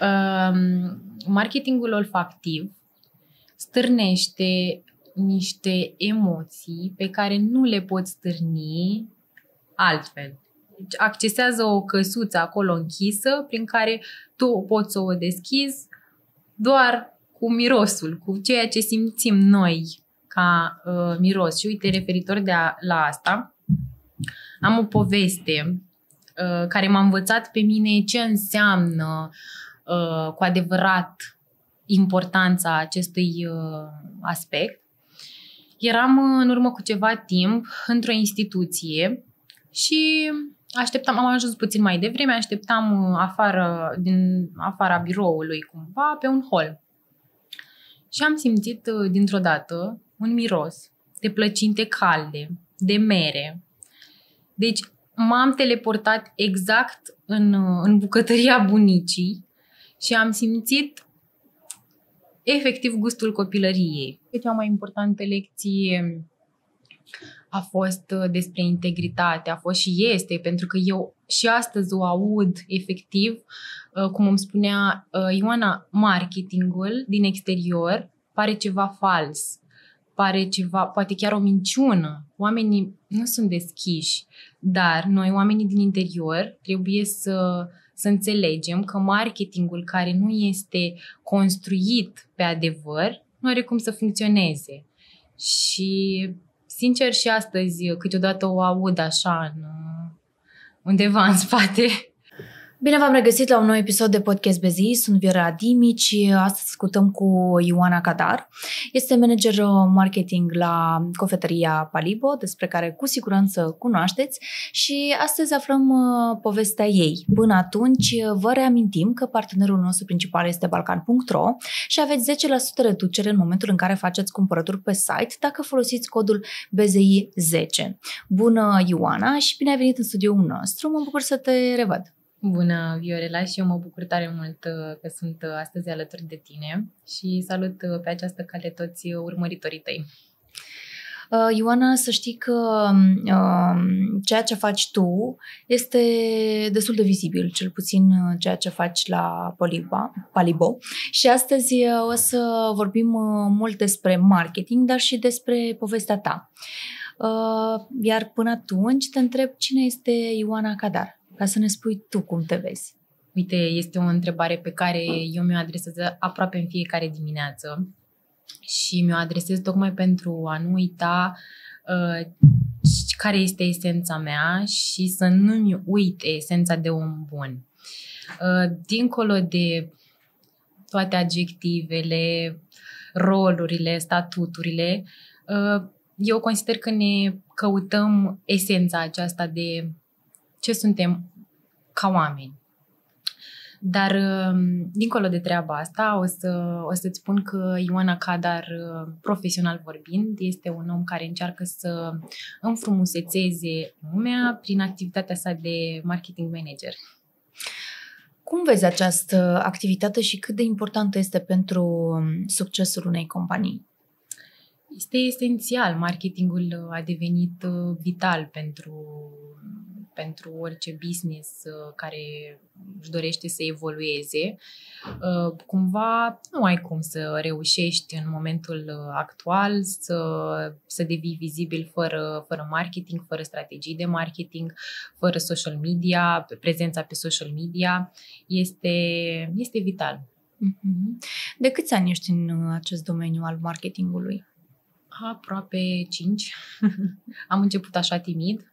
Um, marketingul olfactiv stârnește niște emoții pe care nu le poți stârni altfel. Deci accesează o căsuță acolo închisă prin care tu poți să o deschizi doar cu mirosul, cu ceea ce simțim noi ca uh, miros. Și uite, referitor de a, la asta, am o poveste uh, care m-a învățat pe mine ce înseamnă uh, cu adevărat importanța acestui uh, aspect. Eram uh, în urmă cu ceva timp într-o instituție și așteptam, am ajuns puțin mai devreme, așteptam uh, afară, din afara biroului cumva pe un hol. Și am simțit uh, dintr-o dată un miros de plăcinte calde, de mere. Deci m-am teleportat exact în, uh, în bucătăria bunicii și am simțit efectiv gustul copilăriei. Cea mai importantă lecție a fost uh, despre integritate, a fost și este, pentru că eu și astăzi o aud efectiv, uh, cum îmi spunea uh, Ioana, marketingul din exterior pare ceva fals, pare ceva, poate chiar o minciună. Oamenii nu sunt deschiși, dar noi, oamenii din interior, trebuie să, să înțelegem că marketingul care nu este construit pe adevăr nu are cum să funcționeze. Și sincer și astăzi câteodată o aud așa în, undeva în spate. Bine v-am regăsit la un nou episod de Podcast Bezi. Sunt Viera Dimici. Astăzi discutăm cu Ioana Cadar. Este manager marketing la cofetăria Palibo, despre care cu siguranță cunoașteți și astăzi aflăm uh, povestea ei. Până atunci vă reamintim că partenerul nostru principal este balcan.ro și aveți 10% reducere în momentul în care faceți cumpărături pe site dacă folosiți codul BZI10. Bună Ioana și bine ai venit în studioul nostru. Mă bucur să te revăd. Bună, Viorela, și eu mă bucur tare mult uh, că sunt uh, astăzi alături de tine și salut uh, pe această cale toți urmăritorii tăi. Uh, Ioana, să știi că uh, ceea ce faci tu este destul de vizibil, cel puțin ceea ce faci la Poliba, Palibo. Și astăzi o să vorbim mult despre marketing, dar și despre povestea ta. Uh, iar până atunci te întreb cine este Ioana Cadar ca să ne spui tu cum te vezi. Uite, este o întrebare pe care eu mi-o adresez aproape în fiecare dimineață și mi-o adresez tocmai pentru a nu uita uh, care este esența mea și să nu-mi uit esența de om bun. Uh, dincolo de toate adjectivele, rolurile, statuturile, uh, eu consider că ne căutăm esența aceasta de ce suntem ca oameni. Dar, um, dincolo de treaba asta, o, să, o să-ți spun că Ioana Cadar, uh, profesional vorbind, este un om care încearcă să înfrumusețeze lumea prin activitatea sa de marketing manager. Cum vezi această activitate și cât de importantă este pentru um, succesul unei companii? Este esențial. Marketingul a devenit uh, vital pentru pentru orice business uh, care își dorește să evolueze, uh, cumva nu ai cum să reușești în momentul uh, actual să, să devii vizibil fără, fără marketing, fără strategii de marketing, fără social media, prezența pe social media. Este, este vital. Mm-hmm. De câți ani ești în acest domeniu al marketingului? Aproape 5. Am început așa timid,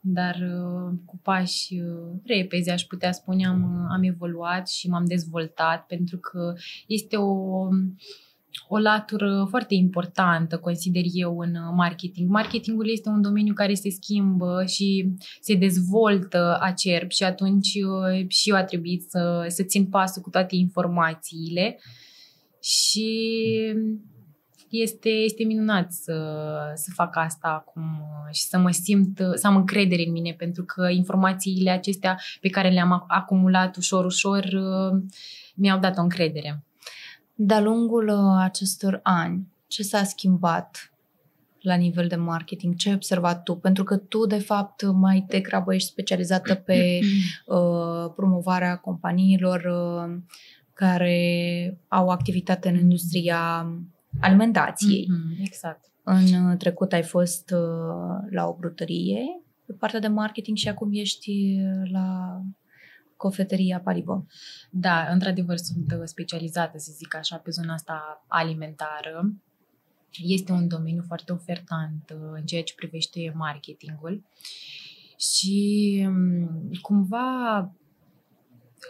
dar uh, cu pași uh, repezi, aș putea spune, am, uh, am evoluat și m-am dezvoltat pentru că este o, o latură foarte importantă, consider eu, în marketing. Marketingul este un domeniu care se schimbă și se dezvoltă acerb și atunci și eu a trebuit să, să țin pasul cu toate informațiile și este, este minunat să, să fac asta acum și să mă simt, să am încredere în mine, pentru că informațiile acestea pe care le-am acumulat ușor, ușor, mi-au dat o încredere. De-a lungul uh, acestor ani, ce s-a schimbat la nivel de marketing? Ce ai observat tu? Pentru că tu, de fapt, mai degrabă ești specializată pe uh, promovarea companiilor uh, care au activitate în industria alimentației. Mm-hmm, exact. În trecut ai fost uh, la o brutărie pe partea de marketing și acum ești la cofetăria Paribo. Da, într-adevăr sunt specializată, să zic așa, pe zona asta alimentară. Este un domeniu foarte ofertant uh, în ceea ce privește marketingul și um, cumva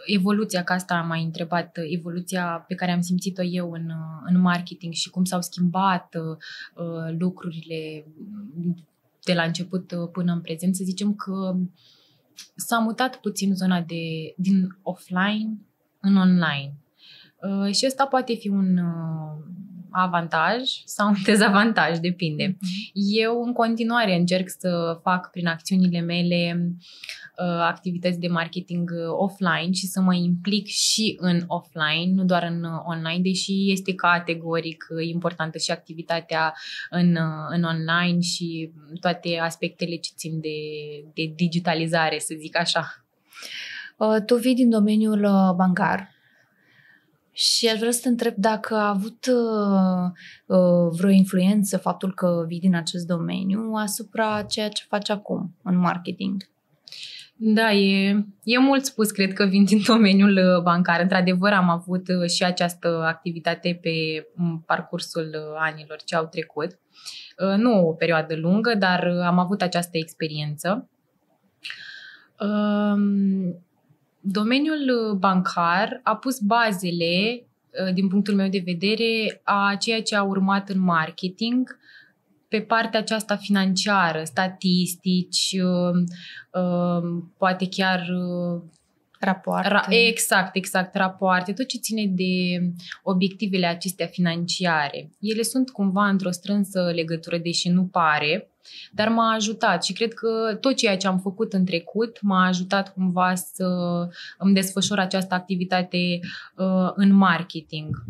evoluția, ca asta am mai întrebat, evoluția pe care am simțit-o eu în, în marketing și cum s-au schimbat uh, lucrurile de la început până în prezent, să zicem că s-a mutat puțin zona de, din offline în online. Uh, și ăsta poate fi un uh, avantaj sau un dezavantaj, depinde. Mm-hmm. Eu în continuare încerc să fac prin acțiunile mele uh, activități de marketing offline și să mă implic și în offline, nu doar în online, deși este categoric importantă și activitatea în, în online și toate aspectele ce țin de, de digitalizare, să zic așa. Tu vii din domeniul bancar, și aș vrea să te întreb dacă a avut uh, uh, vreo influență faptul că vii din acest domeniu asupra ceea ce faci acum în marketing. Da, e, e mult spus, cred că vin din domeniul uh, bancar. Într-adevăr, am avut uh, și această activitate pe parcursul uh, anilor ce au trecut. Nu o perioadă lungă, dar am avut această experiență. Um, domeniul uh, bancar a pus bazele, uh, din punctul meu de vedere, a ceea ce a urmat în marketing pe partea aceasta financiară, statistici, uh, poate chiar Rapoarte. Ra- exact, exact, rapoarte, tot ce ține de obiectivele acestea financiare. Ele sunt cumva într-o strânsă legătură, deși nu pare, dar m-a ajutat și cred că tot ceea ce am făcut în trecut m-a ajutat cumva să îmi desfășor această activitate uh, în marketing.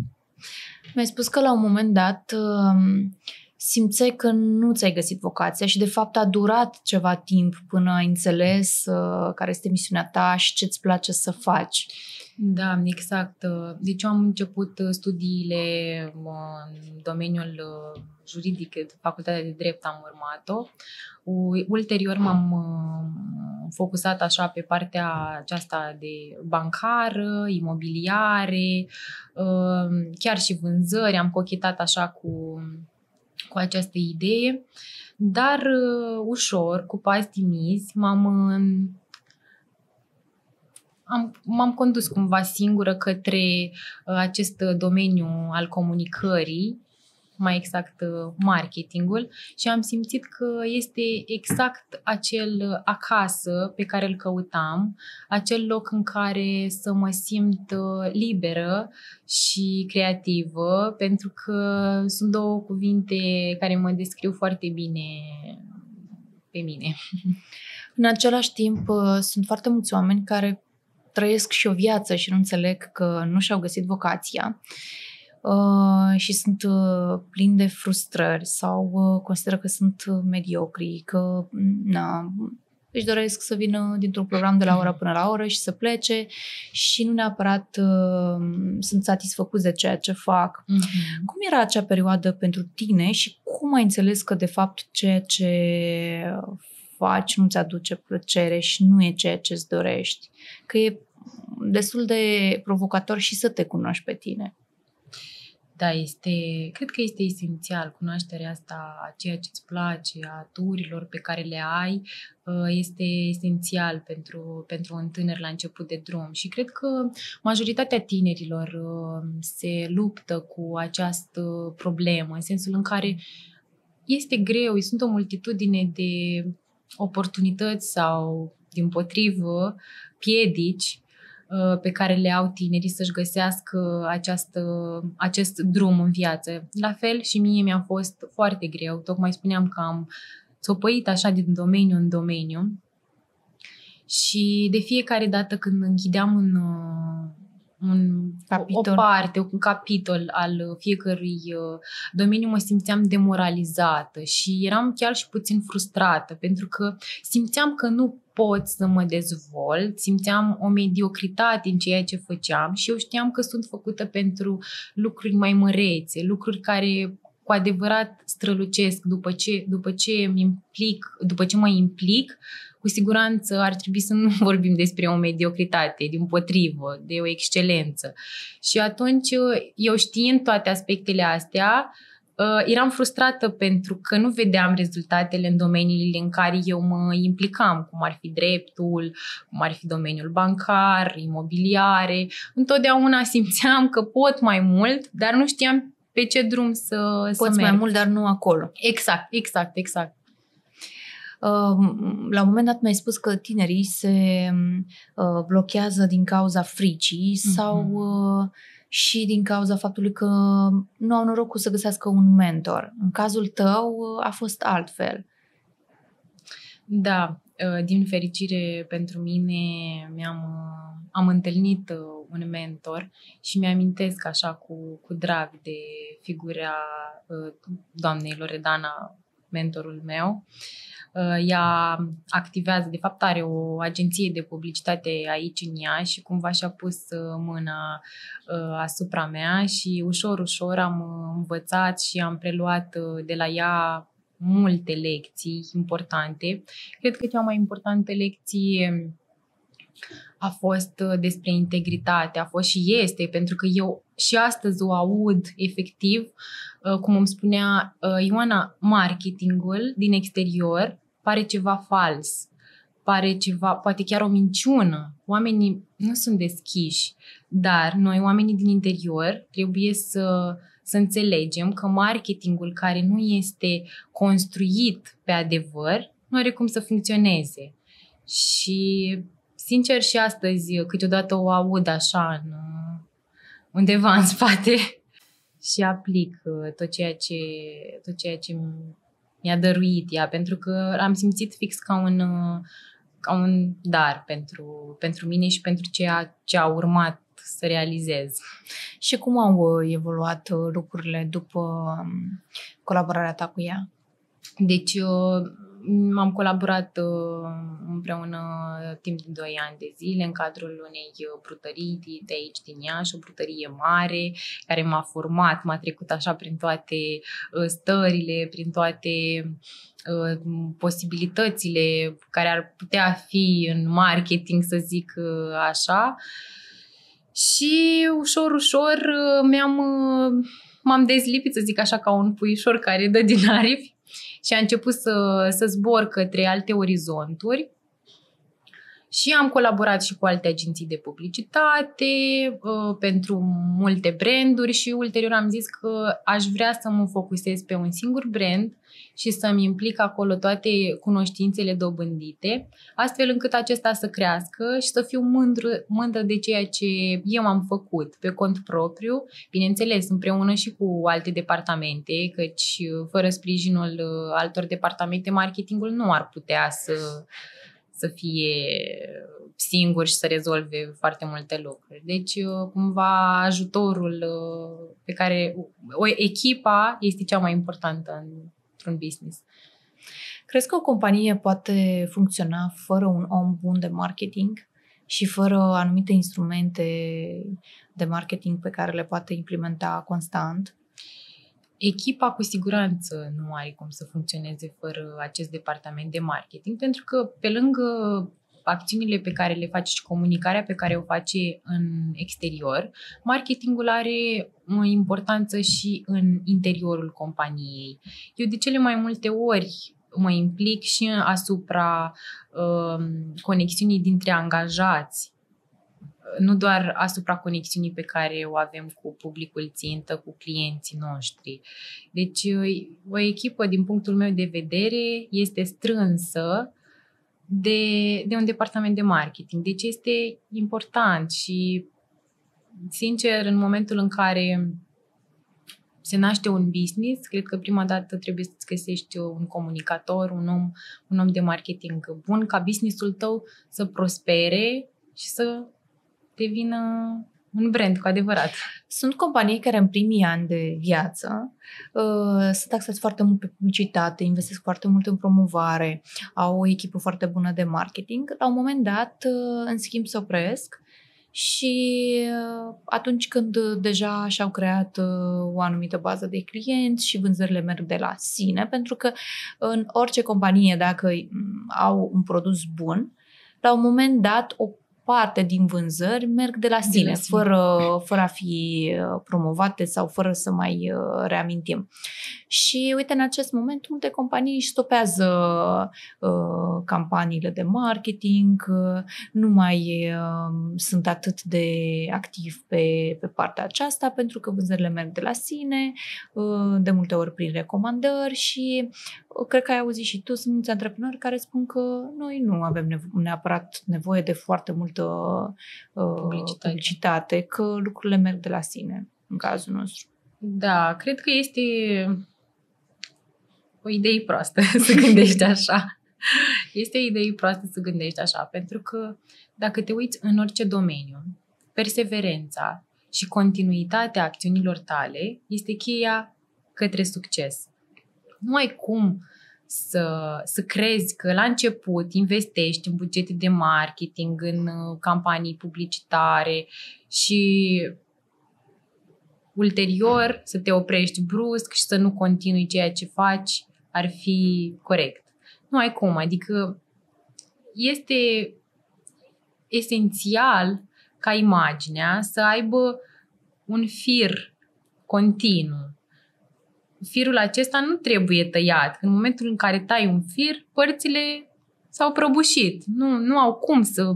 Mi-ai spus că la un moment dat uh, simțeai că nu ți-ai găsit vocația și de fapt a durat ceva timp până ai înțeles uh, care este misiunea ta și ce îți place să faci. Da, exact. Deci eu am început uh, studiile în domeniul uh, juridic, facultatea de drept am urmat-o. Ulterior m-am uh, focusat așa pe partea aceasta de bancară, imobiliare, chiar și vânzări, am cochetat așa cu, cu această idee, dar ușor, cu pași timizi, m-am am, m-am condus cumva singură către uh, acest domeniu al comunicării, mai exact uh, marketingul și am simțit că este exact acel acasă pe care îl căutam, acel loc în care să mă simt uh, liberă și creativă, pentru că sunt două cuvinte care mă descriu foarte bine pe mine. În același timp, uh, sunt foarte mulți oameni care trăiesc și o viață și nu înțeleg că nu și-au găsit vocația uh, și sunt uh, plini de frustrări sau uh, consideră că sunt mediocri, că na, își doresc să vină dintr-un program de la ora până la oră și să plece și nu neapărat uh, sunt satisfăcuți de ceea ce fac. Mm-hmm. Cum era acea perioadă pentru tine și cum ai înțeles că de fapt ceea ce faci nu-ți aduce plăcere și nu e ceea ce îți dorești? Că e destul de provocator și să te cunoști pe tine. Da, este, cred că este esențial cunoașterea asta a ceea ce îți place, a turilor pe care le ai, uh, este esențial pentru, pentru un tânăr la început de drum și cred că majoritatea tinerilor uh, se luptă cu această problemă, în sensul în care este greu, sunt o multitudine de oportunități sau, din potrivă, piedici Uh, pe care le au tinerii să-și găsească această, acest drum în viață. La fel și mie mi-a fost foarte greu. Tocmai spuneam că am țopăit așa din domeniu în domeniu și de fiecare dată când închideam un, uh, un capitol. o parte, un capitol al fiecărui uh, domeniu, mă simțeam demoralizată și eram chiar și puțin frustrată pentru că simțeam că nu pot să mă dezvolt, simțeam o mediocritate în ceea ce făceam și eu știam că sunt făcută pentru lucruri mai mărețe, lucruri care cu adevărat strălucesc după ce, după ce, implic, după ce mă implic, cu siguranță ar trebui să nu vorbim despre o mediocritate, din potrivă, de o excelență. Și atunci, eu știind toate aspectele astea, uh, eram frustrată pentru că nu vedeam rezultatele în domeniile în care eu mă implicam, cum ar fi dreptul, cum ar fi domeniul bancar, imobiliare. Întotdeauna simțeam că pot mai mult, dar nu știam pe ce drum să, Poți să merg. mai mult, dar nu acolo. Exact, exact, exact. Uh, La un moment dat mi-ai spus că tinerii se uh, blochează din cauza fricii sau Mhm. uh, și din cauza faptului că nu au norocul să găsească un mentor. În cazul tău uh, a fost altfel. Da, uh, din fericire pentru mine mi-am uh, am întâlnit uh, un mentor și mi-amintesc așa cu, cu drag de figura uh, doamnei Loredana, mentorul meu. Uh, Ea activează, de fapt are o agenție de publicitate aici în ea și cumva și-a pus uh, mâna uh, asupra mea și ușor, ușor am uh, învățat și am preluat uh, de la ea multe lecții importante. Cred că cea mai importantă lecție a fost uh, despre integritate, a fost și este, pentru că eu și astăzi o aud efectiv, uh, cum îmi spunea uh, Ioana, marketingul din exterior pare ceva fals, pare ceva, poate chiar o minciună. Oamenii nu sunt deschiși, dar noi, oamenii din interior, trebuie să, să înțelegem că marketingul care nu este construit pe adevăr, nu are cum să funcționeze. Și sincer și astăzi câteodată o aud așa în, undeva în spate și aplic uh, tot ceea ce, tot ceea ce mi-a dăruit ea, pentru că am simțit fix ca un, uh, ca un dar pentru, pentru mine și pentru ceea ce a urmat să realizez. Și cum au uh, evoluat uh, lucrurile după um, colaborarea ta cu ea? Deci, uh, am colaborat uh, împreună timp de 2 ani de zile în cadrul unei uh, brutării de- de aici din Iași, o brutărie mare care m-a format, m-a trecut așa prin toate uh, stările, prin toate uh, posibilitățile care ar putea fi în marketing, să zic uh, așa. Și ușor, ușor uh, mi-am, uh, m-am dezlipit, să zic așa, ca un puișor care dă din aripi și a început să, să zbor către alte orizonturi. Și am colaborat și cu alte agenții de publicitate uh, pentru multe branduri și ulterior am zis că aș vrea să mă focusez pe un singur brand și să-mi implic acolo toate cunoștințele dobândite, astfel încât acesta să crească și să fiu mândră, mândră de ceea ce eu am făcut pe cont propriu, bineînțeles împreună și cu alte departamente, căci uh, fără sprijinul uh, altor departamente, marketingul nu ar putea să să fie singur și să rezolve foarte multe lucruri. Deci, uh, cumva, ajutorul uh, pe care o echipa este cea mai importantă într-un business. Crezi că o companie poate funcționa fără un om bun de marketing și fără anumite instrumente de marketing pe care le poate implementa constant? Echipa cu siguranță nu are cum să funcționeze fără acest departament de marketing, pentru că pe lângă acțiunile pe care le face și comunicarea pe care o face în exterior, marketingul are o importanță și în interiorul companiei. Eu de cele mai multe ori mă implic și asupra uh, conexiunii dintre angajați nu doar asupra conexiunii pe care o avem cu publicul țintă, cu clienții noștri. Deci, o echipă, din punctul meu de vedere, este strânsă de, de un departament de marketing. Deci este important și, sincer, în momentul în care se naște un business, cred că prima dată trebuie să-ți găsești un comunicator, un om, un om de marketing bun, ca businessul tău să prospere și să devină un brand cu adevărat. Sunt companii care în primii ani de viață uh, sunt taxați foarte mult pe publicitate, investesc foarte mult în promovare, au o echipă foarte bună de marketing. La un moment dat, uh, în schimb, se opresc și uh, atunci când deja și-au creat uh, o anumită bază de clienți și vânzările merg de la sine, pentru că în orice companie, dacă mm, au un produs bun, la un moment dat o parte din vânzări merg de la sine, de la sine. Fără, fără a fi uh, promovate sau fără să mai uh, reamintim. Și uite, în acest moment, multe companii își stopează uh, campaniile de marketing, uh, nu mai uh, sunt atât de activ pe, pe partea aceasta, pentru că vânzările merg de la sine, uh, de multe ori prin recomandări și uh, cred că ai auzit și tu, sunt mulți antreprenori care spun că noi nu avem nevo- neapărat nevoie de foarte multă uh, publicitate. publicitate, că lucrurile merg de la sine, în cazul nostru. Da, cred că este o idee proastă să gândești așa. Este o idee proastă să gândești așa, pentru că dacă te uiți în orice domeniu, perseverența și continuitatea acțiunilor tale este cheia către succes. Nu ai cum să, să crezi că la început investești în bugete de marketing, în uh, campanii publicitare și ulterior să te oprești brusc și să nu continui ceea ce faci ar fi corect. Nu ai cum, adică este esențial ca imaginea să aibă un fir continuu. Firul acesta nu trebuie tăiat. În momentul în care tai un fir, părțile s-au prăbușit. Nu, nu au cum să,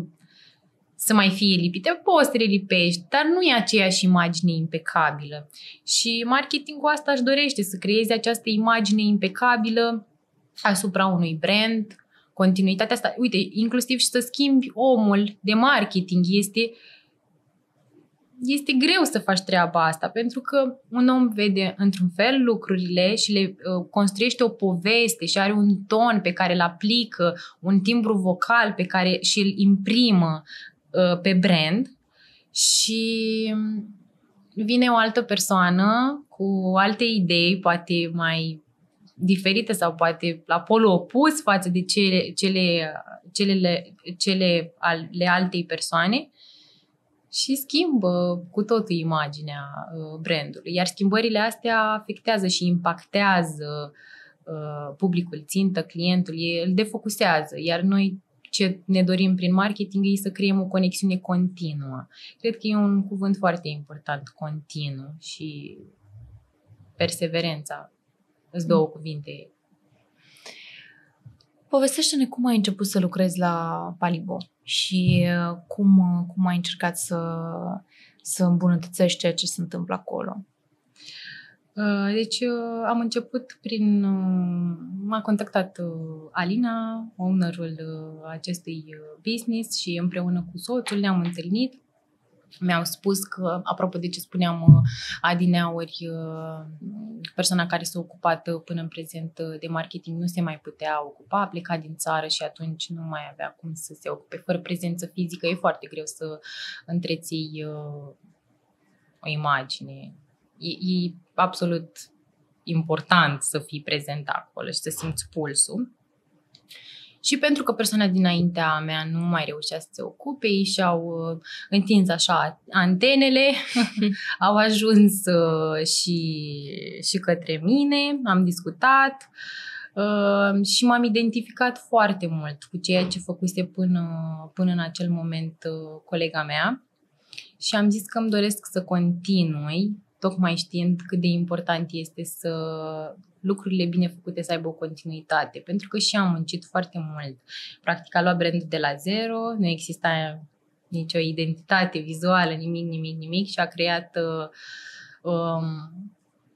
să mai fie lipite. Poți să le lipești, dar nu e aceeași imagine impecabilă. Și marketingul asta își dorește să creeze această imagine impecabilă asupra unui brand, continuitatea asta. Uite, inclusiv și să schimbi omul de marketing este este greu să faci treaba asta, pentru că un om vede într-un fel lucrurile și le uh, construiește o poveste și are un ton pe care îl aplică, un timbru vocal pe care și îl imprimă uh, pe brand. Și vine o altă persoană cu alte idei, poate mai diferite sau poate la polul opus față de cele, cele, cele, cele ale altei persoane și schimbă cu totul imaginea uh, brandului. Iar schimbările astea afectează și impactează uh, publicul țintă, clientul, îl defocusează. Iar noi ce ne dorim prin marketing e să creăm o conexiune continuă. Cred că e un cuvânt foarte important, continuu și perseverența. Îți două mm. cuvinte. Povestește-ne cum ai început să lucrezi la Palibo și uh, cum, uh, cum ai încercat să, să îmbunătățești ceea ce se întâmplă acolo. Uh, deci am început prin... M-a contactat Alina, ownerul acestui business și împreună cu soțul ne-am întâlnit mi-au spus că, apropo de ce spuneam uh, adineauri, uh, persoana care s-a ocupat uh, până în prezent de marketing nu se mai putea ocupa, a plecat din țară și atunci nu mai avea cum să se ocupe. Fără prezență fizică e foarte greu să întreții o imagine. E, e absolut important să fii prezent acolo și să simți pulsul. Și pentru că persoana dinaintea mea nu mai reușea să se ocupe, ei și-au uh, întins așa antenele, au ajuns uh, și, și către mine, am discutat uh, și m-am identificat foarte mult cu ceea ce făcuse până, până în acel moment colega mea. Și am zis că îmi doresc să continui tocmai știind cât de important este să lucrurile bine făcute să aibă o continuitate, pentru că și am muncit foarte mult. Practic a luat brandul de la zero, nu exista nicio identitate vizuală, nimic, nimic, nimic și a creat uh, um,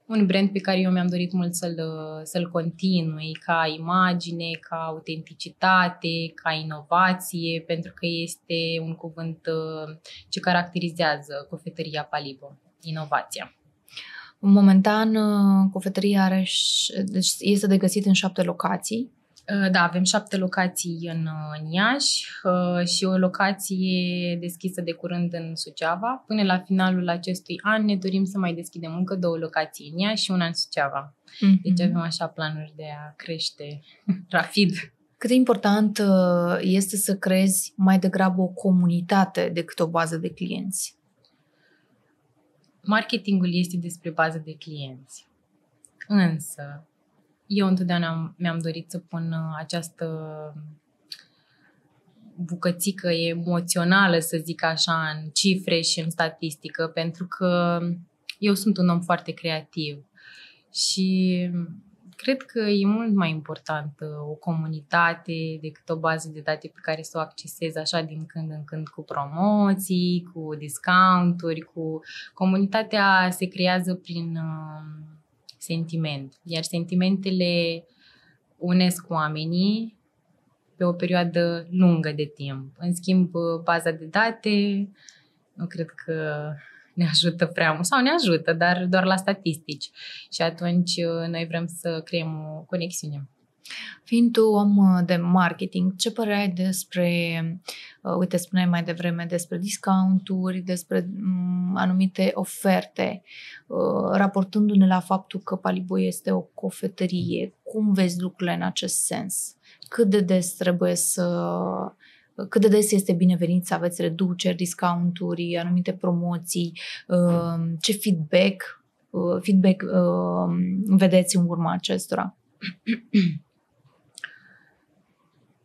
un brand pe care eu mi-am dorit mult să-l, să-l continui ca imagine, ca autenticitate, ca inovație, pentru că este un cuvânt uh, ce caracterizează cofetăria Palibo, inovația. Momentan, uh, cofetăria are, deci este de găsit în șapte locații. Uh, da, avem șapte locații în, uh, în Iași uh, și o locație deschisă de curând în Suceava. Până la finalul acestui an ne dorim să mai deschidem încă două locații în Iași și una în Suceava. Mm-hmm. Deci avem așa planuri de a crește rapid. Cât de important este să crezi mai degrabă o comunitate decât o bază de clienți? Marketingul este despre bază de clienți. Însă, eu întotdeauna mi-am dorit să pun uh, această bucățică emoțională, să zic așa, în cifre și în statistică, pentru că eu sunt un om foarte creativ și cred că e mult mai important o comunitate decât o bază de date pe care să o accesezi așa din când în când cu promoții, cu discounturi, cu comunitatea se creează prin uh, sentiment. Iar sentimentele unesc oamenii pe o perioadă lungă de timp. În schimb, baza de date nu cred că ne ajută prea mult, sau ne ajută, dar doar la statistici. Și atunci noi vrem să creăm o conexiune. Fiind tu om uh, de marketing, ce părere ai despre, uh, uite, spuneai mai devreme despre discounturi, despre um, anumite oferte, uh, raportându-ne la faptul că Palibo este o cofetărie. Cum vezi lucrurile în acest sens? Cât de des trebuie să cât de des este binevenit să aveți reduceri, discounturi, anumite promoții, uh, ce feedback, uh, feedback uh, vedeți în urma acestora?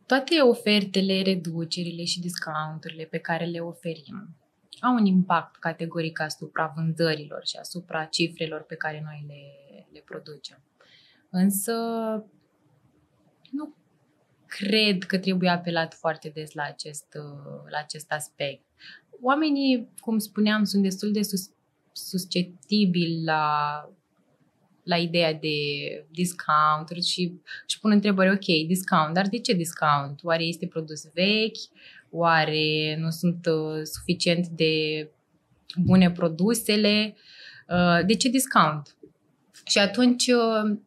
Toate ofertele, reducerile și discounturile pe care le oferim au un impact categoric asupra vânzărilor și asupra cifrelor pe care noi le, le producem. Însă nu cred că trebuie apelat foarte des la acest, la acest aspect. Oamenii, cum spuneam, sunt destul de sus, susceptibili la la ideea de discount și își pun întrebări, ok, discount, dar de ce discount? Oare este produs vechi? Oare nu sunt uh, suficient de bune produsele? Uh, de ce discount? Și atunci uh,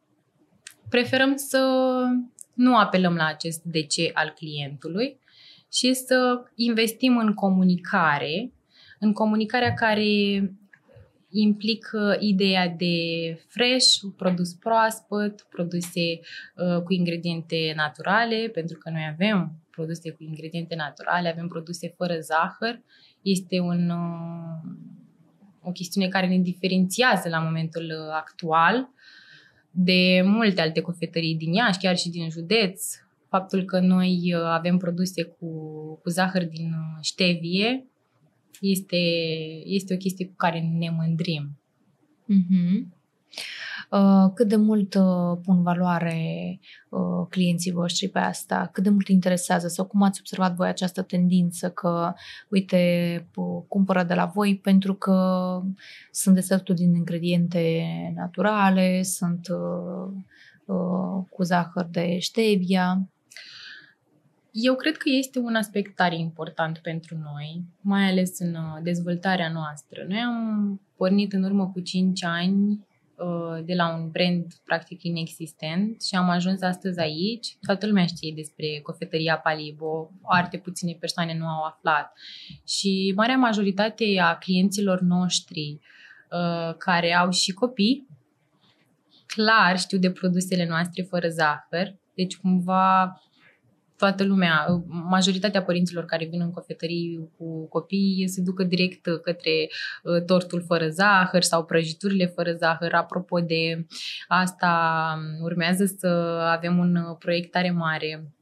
preferăm să nu apelăm la acest de ce al clientului și să investim în comunicare, în comunicarea care implică ideea de fresh, produs proaspăt, produse uh, cu ingrediente naturale, pentru că noi avem produse cu ingrediente naturale, avem produse fără zahăr. Este un, uh, o chestiune care ne diferențiază la momentul uh, actual de multe alte cofetării din Iași, chiar și din județ. Faptul că noi uh, avem produse cu, cu zahăr din uh, ștevie este, este o chestie cu care ne mândrim. Mm-hmm. Uh, cât de mult uh, pun valoare uh, clienții voștri pe asta? Cât de mult interesează? Sau cum ați observat voi această tendință că, uite, cumpără de la voi pentru că sunt desertul din ingrediente naturale, sunt cu zahăr de stevia? Eu cred că este un aspect tare important pentru noi, mai ales în uh, dezvoltarea noastră. Noi am pornit în urmă cu 5 ani uh, de la un brand practic inexistent și am ajuns astăzi aici. Toată lumea știe despre cofetăria Palibo, foarte puține persoane nu au aflat. Și marea majoritate a clienților noștri uh, care au și copii, clar știu de produsele noastre fără zahăr, deci cumva toată lumea, majoritatea părinților care vin în cofetării cu copii se ducă direct către uh, tortul fără zahăr sau prăjiturile fără zahăr. Apropo de asta, urmează să avem un proiect tare mare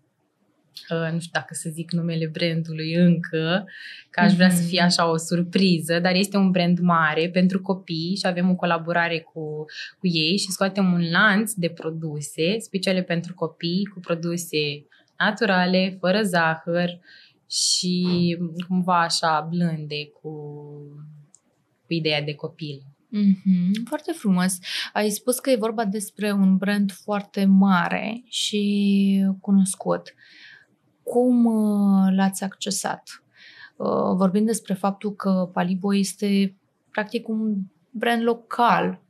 uh, nu știu dacă să zic numele brandului încă, că aș vrea mm-hmm. să fie așa o surpriză, dar este un brand mare pentru copii și avem o colaborare cu, cu ei și scoatem un lanț de produse speciale pentru copii, cu produse naturale, fără zahăr și cumva așa blânde cu, cu ideea de copil. Mm-hmm, foarte frumos. Ai spus că e vorba despre un brand foarte mare și cunoscut. Cum uh, l-ați accesat? Uh, Vorbim despre faptul că Palibo este practic un brand local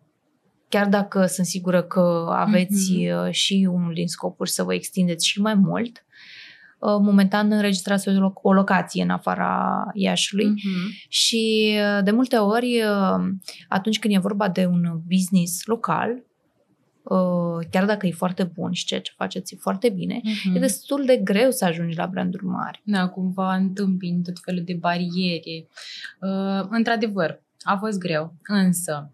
chiar dacă sunt sigură că aveți Mhm. și unul din scopuri să vă extindeți și mai mult, uh, momentan înregistrați o, loc- o locație în afara Iașului Mhm. și uh, de multe ori, uh, atunci când e vorba de un business local, uh, chiar dacă e foarte bun și ceea ce faceți e foarte bine, Mhm. e destul de greu să ajungi la branduri mari. Da, cumva întâmpini tot felul de bariere. Uh, într-adevăr, a fost greu, însă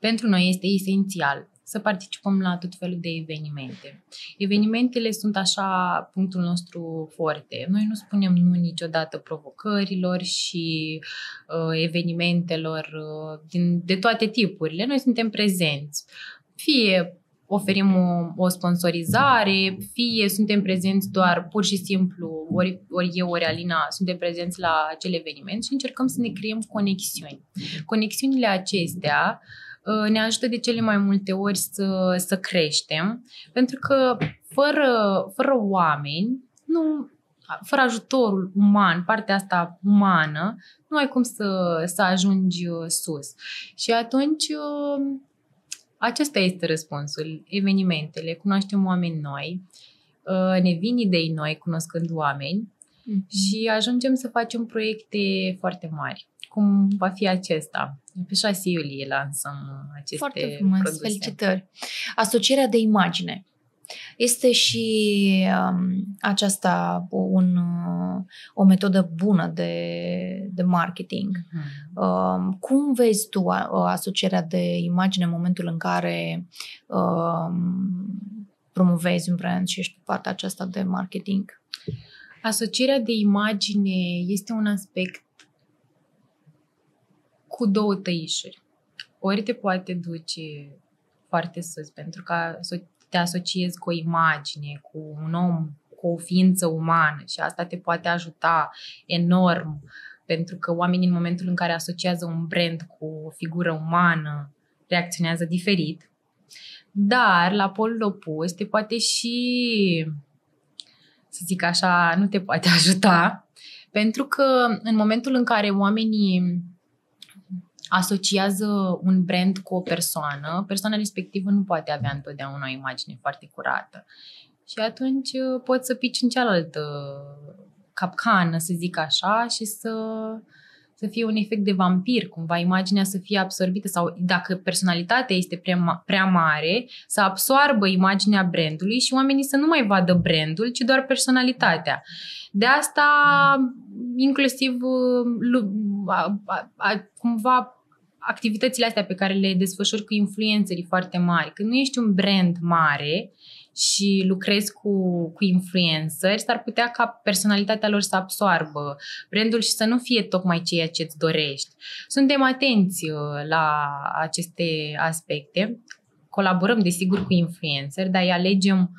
pentru noi este esențial să participăm la tot felul de evenimente. Evenimentele sunt așa punctul nostru forte. Noi nu spunem nu niciodată provocărilor și uh, evenimentelor uh, din, de toate tipurile. Noi suntem prezenți. Fie oferim o, o sponsorizare, fie suntem prezenți doar pur și simplu, ori, ori eu, ori Alina, suntem prezenți la acel eveniment și încercăm să ne creăm conexiuni. Conexiunile acestea uh, ne ajută de cele mai multe ori să, să creștem, pentru că fără, fără oameni, nu, fără ajutorul uman, partea asta umană, nu ai cum să, să ajungi uh, sus. Și atunci uh, acesta este răspunsul. Evenimentele, cunoaștem oameni noi, uh, ne vin idei noi cunoscând oameni și ajungem să facem proiecte foarte mari, cum va fi acesta. Pe 6 iulie lansăm aceste Foarte frumos, produse. felicitări. Asocierea de imagine. Este și um, aceasta un, uh, o metodă bună de, de marketing. Mhm. Um, cum vezi tu a, a- asocierea de imagine în momentul în care um, promovezi un brand și ești pe partea aceasta de marketing? Asocierea de imagine este un aspect cu două tăișuri. Ori te poate duce foarte sus, pentru că aso- te asociezi cu o imagine, cu un om, cu o ființă umană și asta te poate ajuta enorm, pentru că oamenii în momentul în care asociază un brand cu o figură umană reacționează diferit. Dar, la polul opus, te poate și să zic așa, nu te poate ajuta, pentru că în momentul în care oamenii asociază un brand cu o persoană, persoana respectivă nu poate avea întotdeauna o imagine foarte curată. Și atunci uh, poți să pici în cealaltă capcană, să zic așa, și să, să fie un efect de vampir, cumva imaginea să fie absorbită sau dacă personalitatea este prea, ma- prea mare, să absoarbă imaginea brandului și oamenii să nu mai vadă brandul, ci doar personalitatea. De asta, inclusiv uh, lu- a, a, a, cumva activitățile astea pe care le desfășori cu influencerii foarte mari, când nu ești un brand mare și lucrezi cu, cu influenceri, s-ar putea ca personalitatea lor să absoarbă brandul și să nu fie tocmai ceea ce îți dorești. Suntem atenți uh, la aceste aspecte, colaborăm desigur cu influenceri, dar îi alegem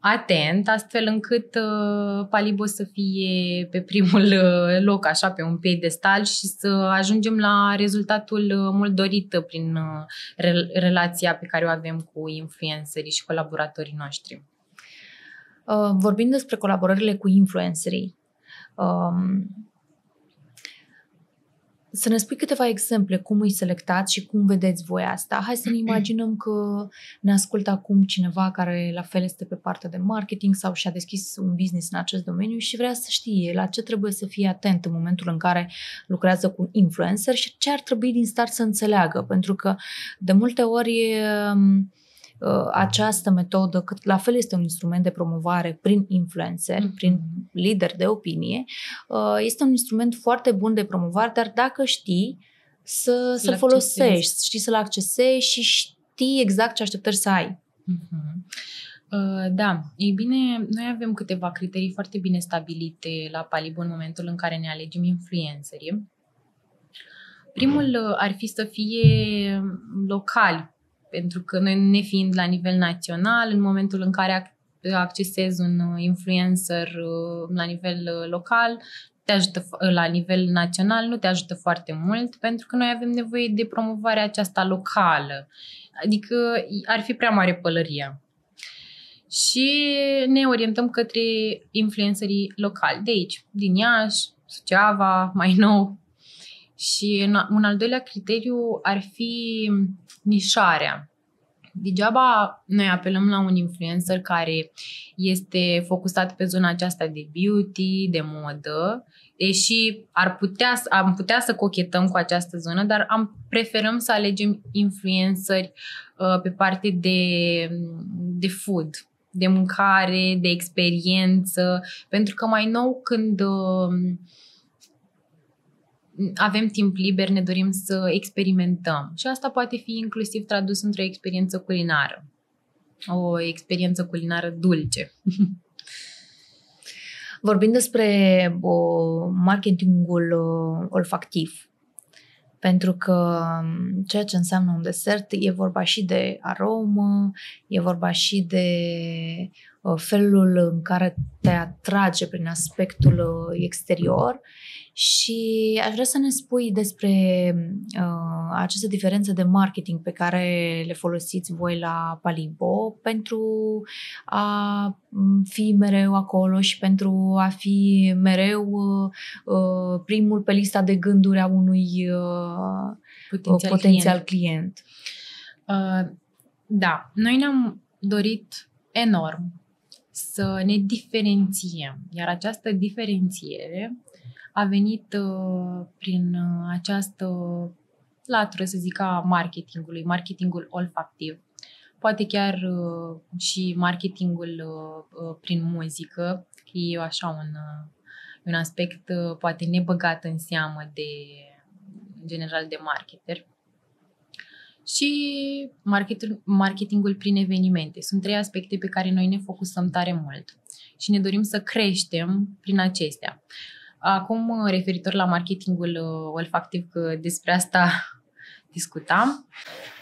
atent, astfel încât uh, Palibo să fie pe primul uh, loc, așa, pe un piedestal și să ajungem la rezultatul uh, mult dorit uh, prin uh, rel- relația pe care o avem cu influencerii și colaboratorii noștri. Uh, vorbind despre colaborările cu influencerii, um, să ne spui câteva exemple cum îi selectați și cum vedeți voi asta. Hai să ne imaginăm că ne ascultă acum cineva care la fel este pe partea de marketing sau și-a deschis un business în acest domeniu și vrea să știe la ce trebuie să fie atent în momentul în care lucrează cu un influencer și ce ar trebui din start să înțeleagă. Pentru că de multe ori um, uh, această metodă, cât la fel este un instrument de promovare prin influencer, Mhm. prin lideri de opinie, uh, este un instrument foarte bun de promovare, dar dacă știi să, să-l accesezi. folosești, știi să-l accesezi și știi exact ce așteptări să ai. Mhm. Uh, Da, ei bine, noi avem câteva criterii foarte bine stabilite la Palibo în momentul în care ne alegem influencerii. Primul uh, ar fi să fie locali, pentru că noi ne fiind la nivel național, în momentul în care ac- accesezi un uh, influencer uh, la nivel uh, local, te ajută f- la nivel național, nu te ajută foarte mult, pentru că noi avem nevoie de promovarea aceasta locală. Adică ar fi prea mare pălăria. Și ne orientăm către influencerii locali, de aici, din Iași, Suceava, mai nou. Și un al doilea criteriu ar fi nișarea. Degeaba noi apelăm la un influencer care este focusat pe zona aceasta de beauty, de modă, deși ar putea, am putea să cochetăm cu această zonă, dar am preferăm să alegem influenceri uh, pe partea de, de food, de mâncare, de experiență, pentru că mai nou când uh, avem timp liber, ne dorim să experimentăm. Și asta poate fi inclusiv tradus într-o experiență culinară. O experiență culinară dulce. Vorbind despre o, marketingul olfactiv, pentru că ceea ce înseamnă un desert e vorba și de aromă, e vorba și de felul în care te atrage prin aspectul exterior și aș vrea să ne spui despre uh, aceste diferențe de marketing pe care le folosiți voi la Palibo pentru a fi mereu acolo și pentru a fi mereu uh, primul pe lista de gânduri a unui uh, potențial, potențial client. client. Uh, da, noi ne-am dorit enorm să ne diferențiem, iar această diferențiere a venit uh, prin uh, această latură, să zic, a marketingului, marketingul olfactiv. Poate chiar uh, și marketingul uh, uh, prin muzică, că e așa un, uh, un aspect uh, poate nebăgat în seamă de general de marketer. Și marketing, marketingul prin evenimente. Sunt trei aspecte pe care noi ne focusăm tare mult și ne dorim să creștem prin acestea. Acum, referitor la marketingul uh, olfactiv, că despre asta discutam,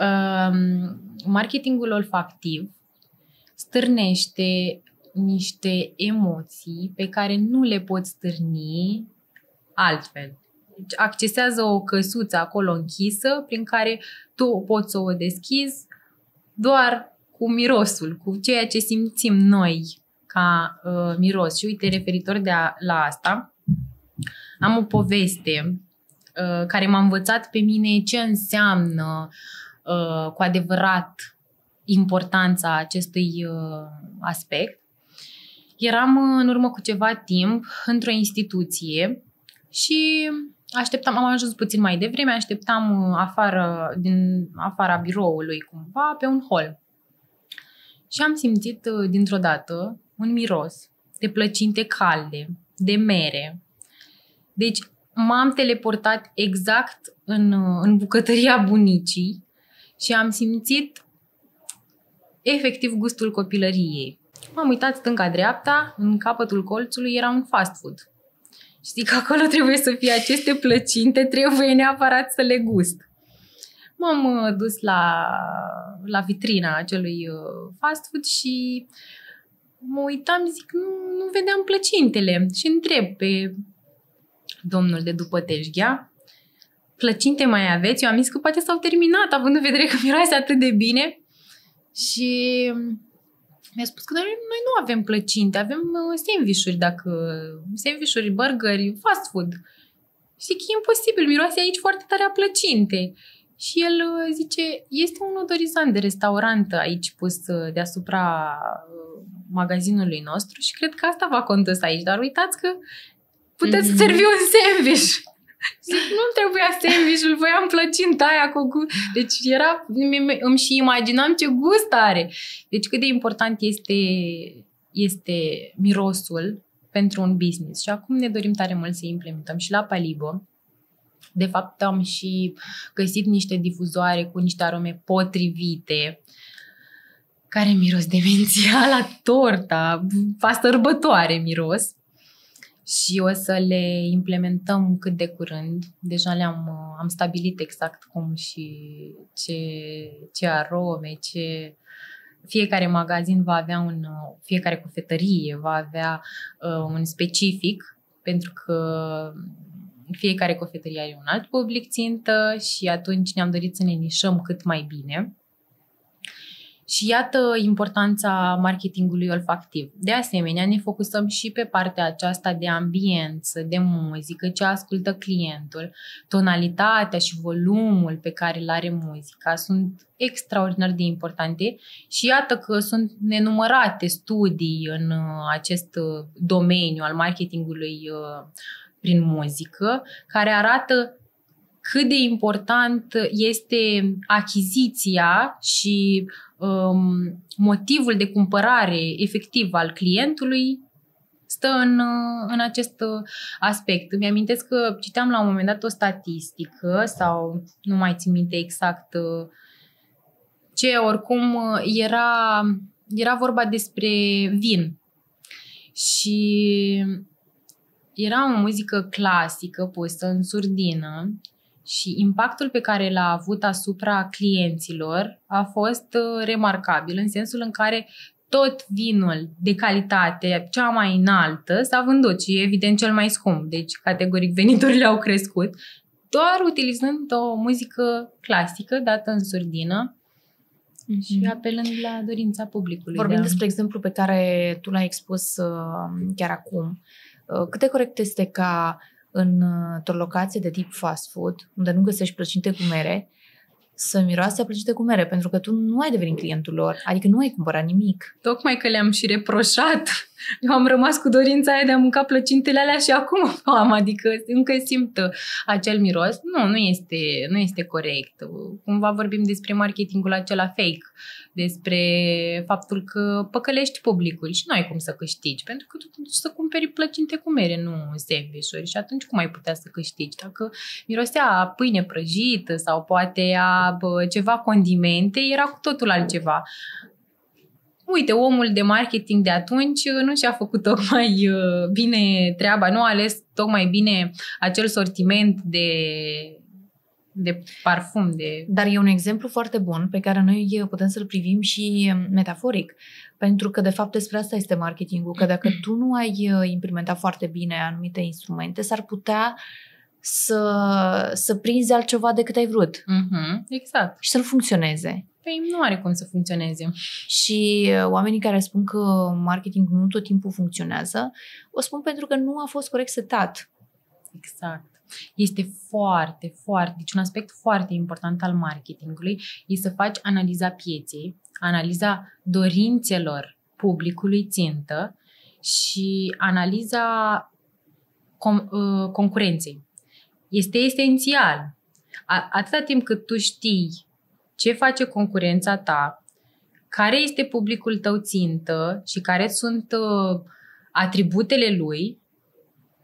um, marketingul olfactiv stârnește niște emoții pe care nu le poți stârni altfel. Deci accesează o căsuță acolo închisă prin care tu poți să o deschizi doar cu mirosul, cu ceea ce simțim noi ca uh, miros. Și uite, referitor de a, la asta, am o poveste uh, care m-a învățat pe mine ce înseamnă uh, cu adevărat importanța acestui uh, aspect. Eram uh, în urmă cu ceva timp într-o instituție și așteptam, am ajuns puțin mai devreme, așteptam uh, afară, din afara biroului cumva pe un hol. Și am simțit uh, dintr-o dată un miros de plăcinte calde, de mere, deci m-am teleportat exact în, în bucătăria bunicii și am simțit efectiv gustul copilăriei. M-am uitat stânga-dreapta, în capătul colțului era un fast food. Știi că acolo trebuie să fie aceste plăcinte, trebuie neapărat să le gust. M-am uh, dus la, la vitrina acelui uh, fast food și mă uitam, zic, nu, nu vedeam plăcintele și întreb pe domnul de după teșghea. Plăcinte mai aveți? Eu am zis că poate s-au terminat, având în vedere că miroase atât de bine. Și mi-a spus că noi nu avem plăcinte, avem uh, sandvișuri, dacă sandvișuri, burgeri, fast food. Și că e imposibil, miroase aici foarte tare a plăcinte. Și el uh, zice, este un odorizant de restaurant aici pus uh, deasupra magazinului nostru și cred că asta va conta aici. Dar uitați că puteți mm-hmm. servi un sandwich. Zic, nu trebuia sandwich-ul, voiam plăcinta aia cu gust. Deci era, îmi și imaginam ce gust are. Deci cât de important este, este mirosul pentru un business. Și acum ne dorim tare mult să implementăm și la Palibo. De fapt, am și găsit niște difuzoare cu niște arome potrivite care miros demențial la torta, pa sărbătoare miros și o să le implementăm cât de curând. Deja le-am am stabilit exact cum și ce, ce arome, ce... Fiecare magazin va avea un... Fiecare cofetărie va avea uh, un specific pentru că fiecare cofetărie are un alt public țintă și atunci ne-am dorit să ne nișăm cât mai bine. Și iată importanța marketingului olfactiv. De asemenea, ne focusăm și pe partea aceasta de ambiență, de muzică, ce ascultă clientul, tonalitatea și volumul pe care îl are muzica sunt extraordinar de importante și iată că sunt nenumărate studii în uh, acest uh, domeniu al marketingului uh, prin muzică care arată cât de important este achiziția și um, motivul de cumpărare efectiv al clientului stă în, în acest aspect. Îmi amintesc că citeam la un moment dat o statistică sau nu mai țin minte exact ce, oricum era, era vorba despre vin. Și era o muzică clasică pusă în surdină și impactul pe care l-a avut asupra clienților a fost uh, remarcabil, în sensul în care tot vinul de calitate cea mai înaltă s-a vândut și evident cel mai scump, deci categoric veniturile au crescut, doar utilizând o muzică clasică dată în surdină mm-hmm. și apelând la dorința publicului. Vorbim de despre exemplu pe care tu l-ai expus uh, chiar acum. Uh, cât de corect este ca într-o locație de tip fast food, unde nu găsești plăcinte cu mere, să miroase a plăcinte cu mere, pentru că tu nu ai devenit clientul lor, adică nu ai cumpărat nimic. Tocmai că le-am și reproșat. Eu am rămas cu dorința aia de a mânca plăcintele alea și acum am, adică încă simt acel miros. Nu, nu este, nu este corect. Cumva vorbim despre marketingul acela fake despre faptul că păcălești publicul și nu ai cum să câștigi, pentru că tu te duci să cumperi plăcinte cu mere, nu sandvișuri și atunci cum ai putea să câștigi? Dacă mirosea a pâine prăjită sau poate a bă, ceva condimente, era cu totul altceva uite, omul de marketing de atunci nu și-a făcut tocmai uh, bine treaba, nu a ales tocmai bine acel sortiment de de parfum. De... Dar e un exemplu foarte bun pe care noi putem să-l privim și metaforic. Pentru că, de fapt, despre asta este marketingul. Că dacă tu nu ai uh, implementat foarte bine anumite instrumente, s-ar putea să, să prinzi altceva decât ai vrut. Mm-hmm, exact. Și să-l funcționeze. Păi nu are cum să funcționeze. Și uh, oamenii care spun că marketingul nu tot timpul funcționează, o spun pentru că nu a fost corect setat. Exact. Este foarte, foarte, deci un aspect foarte important al marketingului e să faci analiza pieței, analiza dorințelor publicului țintă și analiza com- uh, concurenței. Este esențial. Atâta timp cât tu știi ce face concurența ta, care este publicul tău țintă și care sunt uh, atributele lui,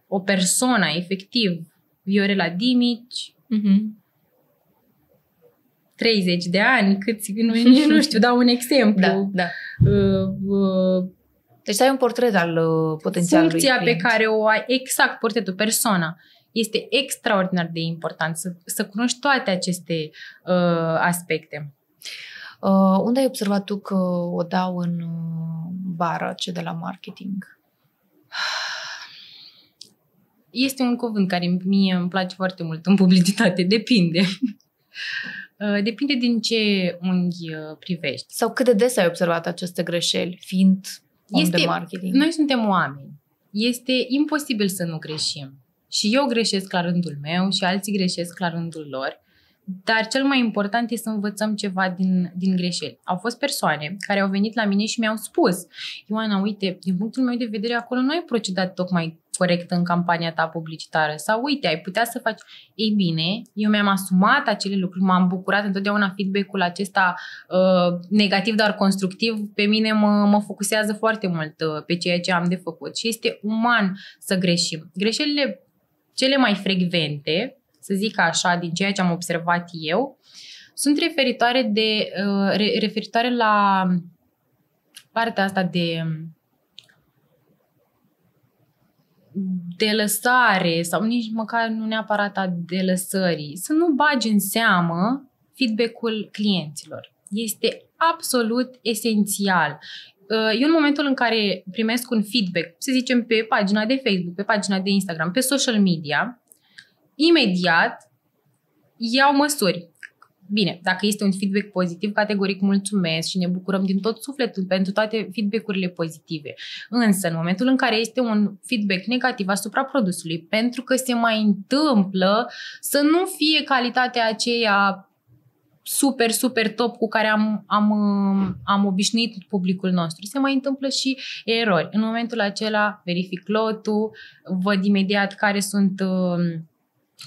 o persoană, efectiv, Viorela Dimici, uh-huh. 30 de ani, câți, nu, nu știu, dau un exemplu. Da, da. Uh, uh, deci ai un portret al uh, potențialului Funcția client. pe care o ai, exact, portretul, persoana, este extraordinar de important să, să cunoști toate aceste uh, aspecte. Uh, unde ai observat tu că o dau în uh, bară ce de la marketing? Este un cuvânt care mie îmi place foarte mult în publicitate. Depinde. Uh, depinde din ce unghi uh, privești. Sau cât de des ai observat aceste greșeli, fiind om este, de marketing? Noi suntem oameni. Este imposibil să nu greșim. Și eu greșesc la rândul meu și alții greșesc la rândul lor. Dar cel mai important este să învățăm ceva din, din greșeli. Au fost persoane care au venit la mine și mi-au spus Ioana, uite, din punctul meu de vedere, acolo nu ai procedat tocmai corect în campania ta publicitară sau uite, ai putea să faci. Ei bine, eu mi-am asumat acele lucruri, m-am bucurat întotdeauna feedback-ul acesta uh, negativ, dar constructiv, pe mine mă, mă focusează foarte mult uh, pe ceea ce am de făcut și este uman să greșim. Greșelile cele mai frecvente să zic așa, din ceea ce am observat eu, sunt referitoare, de, uh, referitoare la partea asta de de lăsare sau nici măcar nu neapărat a de lăsării, să nu bagi în seamă feedback-ul clienților. Este absolut esențial. Uh, eu în momentul în care primesc un feedback, să zicem pe pagina de Facebook, pe pagina de Instagram, pe social media, imediat iau măsuri. Bine, dacă este un feedback pozitiv, categoric mulțumesc și ne bucurăm din tot sufletul pentru toate feedback-urile pozitive. Însă, în momentul în care este un feedback negativ asupra produsului, pentru că se mai întâmplă să nu fie calitatea aceea super, super top cu care am, am, am obișnuit publicul nostru. Se mai întâmplă și erori. În momentul acela verific lotul, văd imediat care sunt,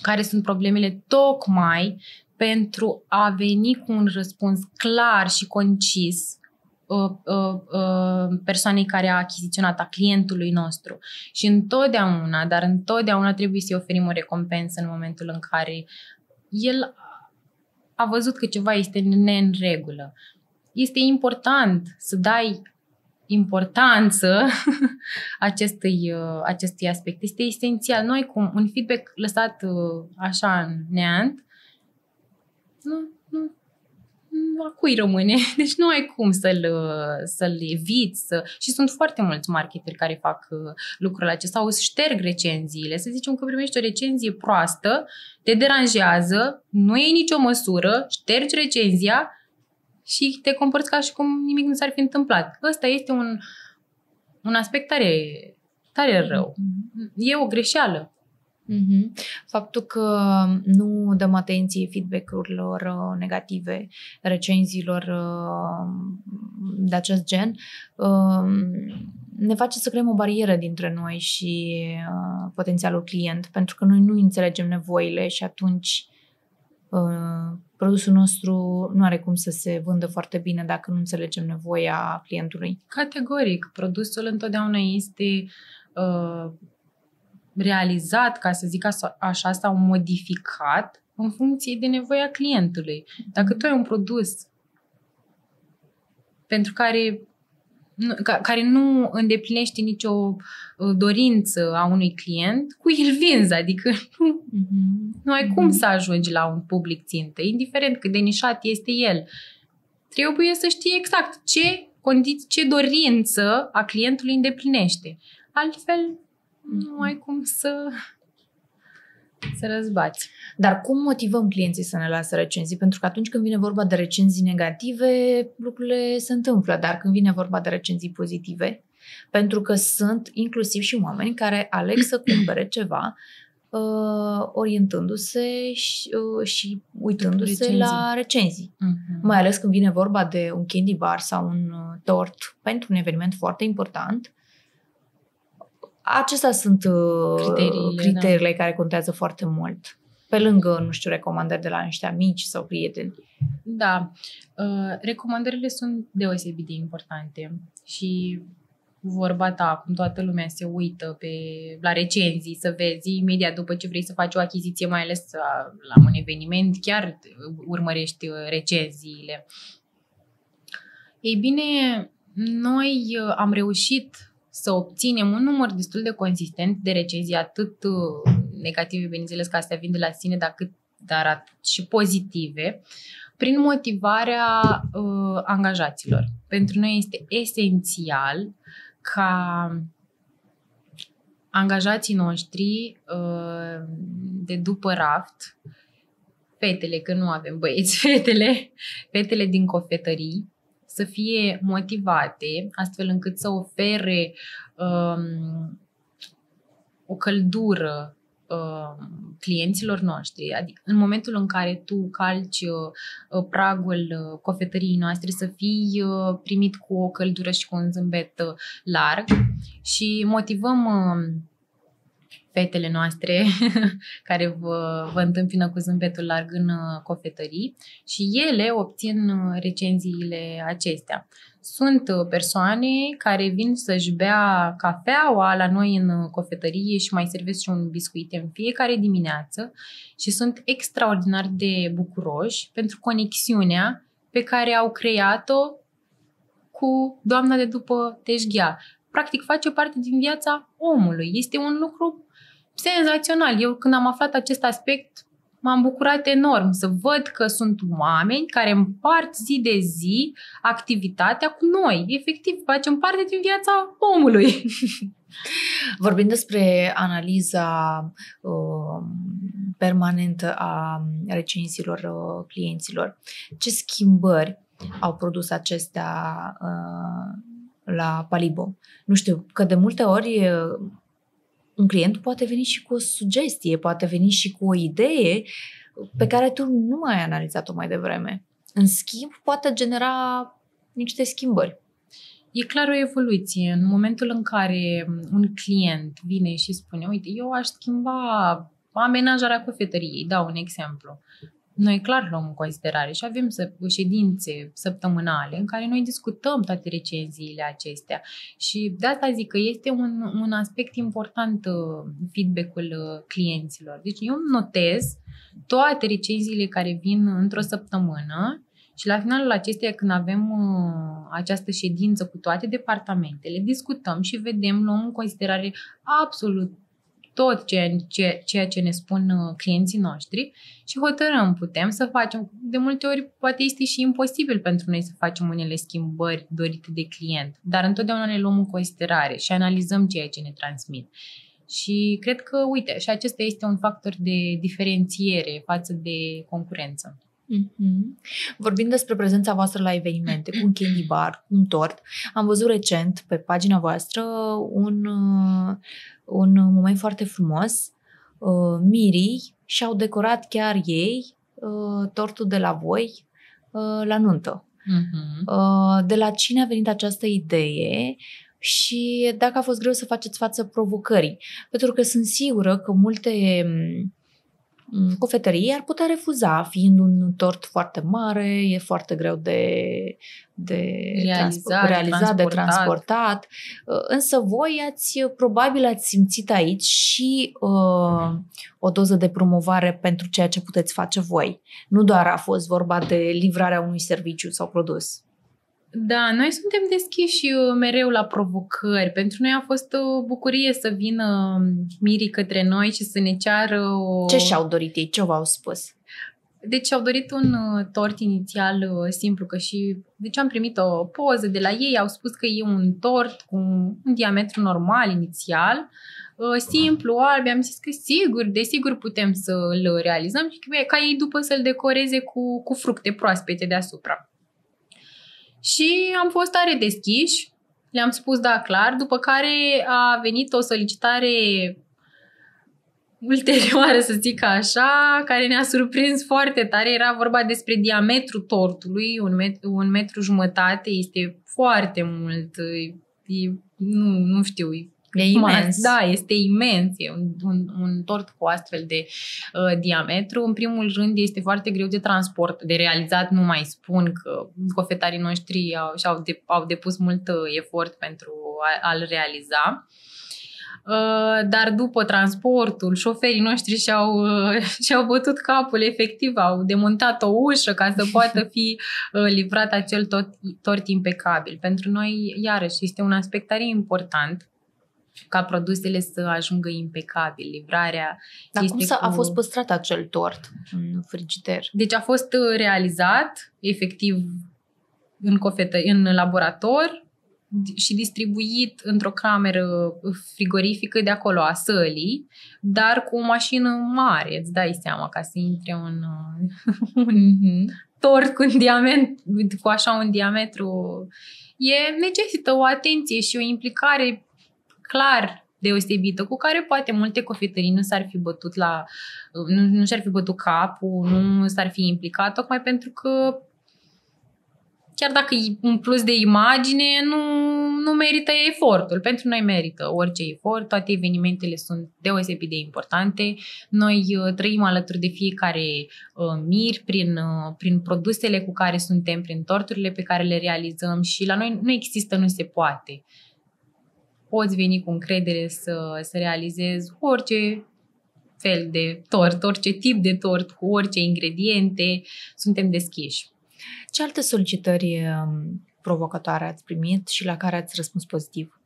care sunt problemele tocmai pentru a veni cu un răspuns clar și concis uh, uh, uh, persoanei care a achiziționat, a clientului nostru. Și întotdeauna, dar întotdeauna trebuie să-i oferim o recompensă în momentul în care el a văzut că ceva este în regulă. Este important să dai importanță acestui, acestui aspect. Este esențial. Noi, cu un feedback lăsat așa în neant, nu, nu, nu, a cui rămâne? Deci nu ai cum să-l, să-l eviți. Să... Și sunt foarte mulți marketeri care fac uh, lucrul acesta sau îți șterg recenziile. Să zicem că primești o recenzie proastă, te deranjează, nu e nicio măsură, ștergi recenzia și te comporți ca și cum nimic nu s-ar fi întâmplat. Ăsta este un, un aspect tare, tare rău. Mm-hmm. E o greșeală. Mm-hmm. Faptul că nu dăm atenție feedback-urilor uh, negative, recenziilor uh, de acest gen, uh, ne face să creăm o barieră dintre noi și uh, potențialul client, pentru că noi nu înțelegem nevoile și atunci uh, produsul nostru nu are cum să se vândă foarte bine dacă nu înțelegem nevoia clientului. Categoric, produsul întotdeauna este uh, realizat, ca să zic așa, sau modificat în funcție de nevoia clientului. Dacă tu ai un produs pentru care care nu îndeplinește nicio uh, dorință a unui client, cu el vinzi, adică nu, mm-hmm. nu ai cum să ajungi la un public țintă, indiferent cât de nișat este el. Trebuie să știi exact ce condiții, ce dorință a clientului îndeplinește. Altfel, nu ai cum să, să răzbați. Dar cum motivăm clienții să ne lasă recenzii? Pentru că atunci când vine vorba de recenzii negative, lucrurile se întâmplă, dar când vine vorba de recenzii pozitive, pentru că sunt inclusiv și oameni care aleg să cumpere ceva uh, orientându-se și, uh, și uitându-se recenzii. la recenzii. Uh-huh. Mai ales când vine vorba de un candy bar sau un uh, tort pentru un eveniment foarte important, Acestea sunt uh, criteriile, criteriile da. care contează foarte mult. Pe lângă, nu știu, recomandări de la niște amici sau prieteni. Da. Uh, recomandările sunt deosebit de importante și vorba ta, acum toată lumea se uită pe, la recenzii, să vezi imediat după ce vrei să faci o achiziție, mai ales uh, la un eveniment, chiar urmărești recenziile. Ei bine, noi am reușit să obținem un număr destul de consistent de recenzii, atât uh, negative, bineînțeles că astea vin de la sine, dar, cât, dar și pozitive, prin motivarea uh, angajaților. Pentru noi este esențial ca angajații noștri uh, de după raft, fetele, că nu avem băieți, fetele, fetele din cofetării, să fie motivate, astfel încât să ofere um, o căldură um, clienților noștri. Adică în momentul în care tu calci uh, pragul uh, cofetăriei noastre să fii uh, primit cu o căldură și cu un zâmbet uh, larg și motivăm uh, fetele noastre care vă, vă întâmpină cu zâmbetul larg în uh, cofetării și ele obțin uh, recenziile acestea. Sunt uh, persoane care vin să-și bea cafeaua la noi în cofetărie și mai servesc și un biscuit în fiecare dimineață și sunt extraordinar de bucuroși pentru conexiunea pe care au creat-o cu doamna de după teșghea. Practic face parte din viața omului. Este un lucru senzațional. Eu când am aflat acest aspect, m-am bucurat enorm să văd că sunt oameni care împart zi de zi activitatea cu noi. Efectiv, facem parte din viața omului. Vorbind despre analiza uh, permanentă a recenziilor uh, clienților. Ce schimbări au produs acestea uh, la Palibo? Nu știu, că de multe ori uh, un client poate veni și cu o sugestie, poate veni și cu o idee pe care tu nu ai analizat-o mai devreme. În schimb, poate genera niște schimbări. E clar o evoluție. În momentul în care un client vine și spune, uite, eu aș schimba amenajarea cofetăriei, dau un exemplu. Noi clar luăm în considerare și avem ședințe săptămânale în care noi discutăm toate recenziile acestea. Și de asta zic că este un, un aspect important uh, feedback-ul uh, clienților. Deci eu notez toate recenziile care vin într-o săptămână și la finalul acesteia, când avem uh, această ședință cu toate departamentele, discutăm și vedem, luăm în considerare absolut tot ceea ce, ceea ce ne spun uh, clienții noștri și hotărâm, putem să facem. De multe ori poate este și imposibil pentru noi să facem unele schimbări dorite de client, dar întotdeauna ne luăm în considerare și analizăm ceea ce ne transmit. Și cred că, uite, și acesta este un factor de diferențiere față de concurență. Mm-hmm. Vorbind despre prezența voastră la evenimente, cu un candy bar, cu un tort, am văzut recent pe pagina voastră un, uh, un moment foarte frumos. Uh, mirii și-au decorat chiar ei uh, tortul de la voi la nuntă. Mm-hmm. De la cine a venit această idee și dacă a fost greu să faceți față provocării? Pentru că sunt sigură că multe Mm, cofetărie ar putea refuza, fiind un tort foarte mare, e foarte greu de, de realizat, realizat transportat. de transportat. Uh, însă voi ați, probabil ați simțit aici și uh, o doză de promovare pentru ceea ce puteți face voi. Nu doar a fost vorba de livrarea unui serviciu sau produs. Da, noi suntem deschiși uh, mereu la provocări. Pentru noi a fost o bucurie să vină um, mirii către noi și să ne ceară o... Ce și-au dorit ei? Ce v-au spus? Deci au dorit un uh, tort inițial uh, simplu, că și deci am primit o poză de la ei, au spus că e un tort cu un diametru normal inițial, simplu, alb, am zis că sigur, desigur putem să îl realizăm și ca ei după să-l decoreze cu, cu fructe proaspete deasupra. Și am fost tare deschiși, le-am spus da clar, după care a venit o solicitare ulterioară, să zic așa, care ne-a surprins foarte tare. Era vorba despre diametru tortului, un metru, un metru jumătate, este foarte mult, e, nu, nu știu, E imens. Da, este imens. E un, un, un tort cu astfel de uh, diametru. În primul rând este foarte greu de transport, de realizat. Nu mai spun că cofetarii noștri au, și-au de, au depus mult uh, efort pentru a, a-l realiza. Uh, dar după transportul, șoferii noștri și-au, uh, și-au bătut capul, efectiv, au demontat o ușă ca să poată fi uh, livrat acel tot, tort impecabil. Pentru noi, iarăși, este un aspect tare important ca produsele să ajungă impecabil. Livrarea Dar cum să cu... a fost păstrat acel tort în frigider? Deci a fost uh, realizat efectiv în, cofetă, în laborator și distribuit într-o cameră frigorifică de acolo a sălii, dar cu o mașină mare, îți dai seama, ca să intre un, uh, un mhm. tort cu un diametru, cu așa un diametru. E, necesită o atenție și o implicare clar deosebită, cu care poate multe cofetării nu s-ar fi bătut la, nu, nu și-ar fi bătut capul, nu s-ar fi implicat, tocmai pentru că chiar dacă e un plus de imagine, nu, nu merită efortul. Pentru noi merită orice efort, toate evenimentele sunt deosebit de importante. Noi uh, trăim alături de fiecare uh, mir prin, uh, prin produsele cu care suntem, prin torturile pe care le realizăm și la noi nu există, nu se poate. Uh, poți veni cu încredere să, să realizezi orice fel de tort, orice tip de tort, cu orice ingrediente, suntem deschiși. Ce alte solicitări um, provocatoare ați primit și la care ați răspuns pozitiv?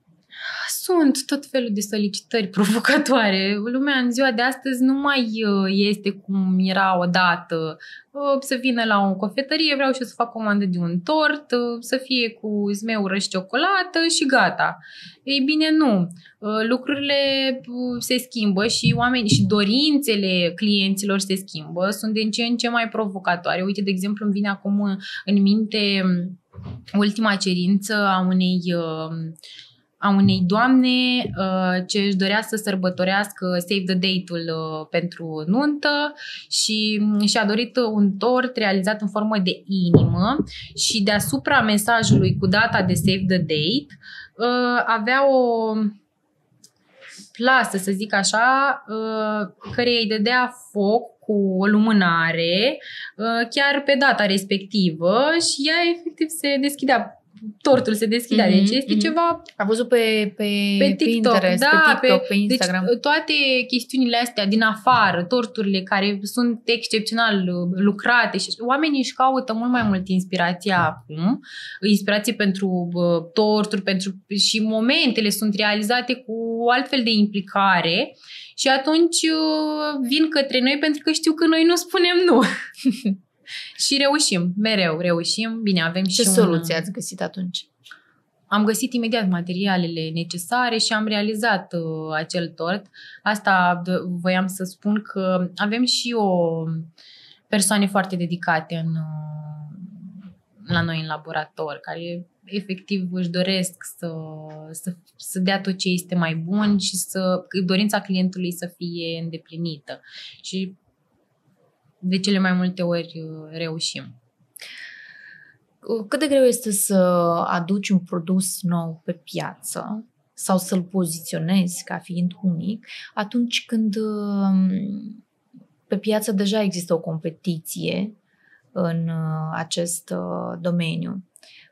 Sunt tot felul de solicitări provocatoare. Lumea în ziua de astăzi nu mai uh, este cum era odată. Uh, să vină la o cofetărie, vreau și eu să fac comandă de un tort, uh, să fie cu zmeură și ciocolată și gata. Ei bine, nu. Lucrurile se schimbă și oamenii și dorințele clienților se schimbă, sunt din ce în ce mai provocatoare. Uite, de exemplu, îmi vine acum în minte um, ultima cerință a unei uh, a unei doamne uh, ce își dorea să sărbătorească Save the Date-ul uh, pentru nuntă și și-a dorit un tort realizat în formă de inimă și deasupra mesajului cu data de Save the Date uh, avea o plasă, să zic așa, uh, care îi dădea foc cu o lumânare uh, chiar pe data respectivă și ea efectiv se deschidea tortul se deschidea. Mm-hmm, deci este mm-hmm. ceva... A văzut pe, pe, pe TikTok, Pinterest, da, pe TikTok, pe, pe deci, Instagram. Deci, toate chestiunile astea din afară, torturile care sunt excepțional uh, lucrate și oamenii își caută mult mai mult inspirația acum, inspirație pentru uh, torturi, pentru și momentele sunt realizate cu altfel de implicare și atunci uh, vin către noi pentru că știu că noi nu spunem nu. Și reușim, mereu reușim. Bine, avem Ce și soluție un... ați găsit atunci? Am găsit imediat materialele necesare și am realizat uh, acel tort. Asta voiam să spun că avem și o persoane foarte dedicate în, uh, la noi în laborator, care efectiv își doresc să, să, să dea tot ce este mai bun și să dorința clientului să fie îndeplinită. Și de cele mai multe ori uh, reușim. Uh, cât de greu este să aduci un produs nou pe piață sau să-l poziționezi ca fiind unic atunci când um, pe piață deja există o competiție în uh, acest domeniu.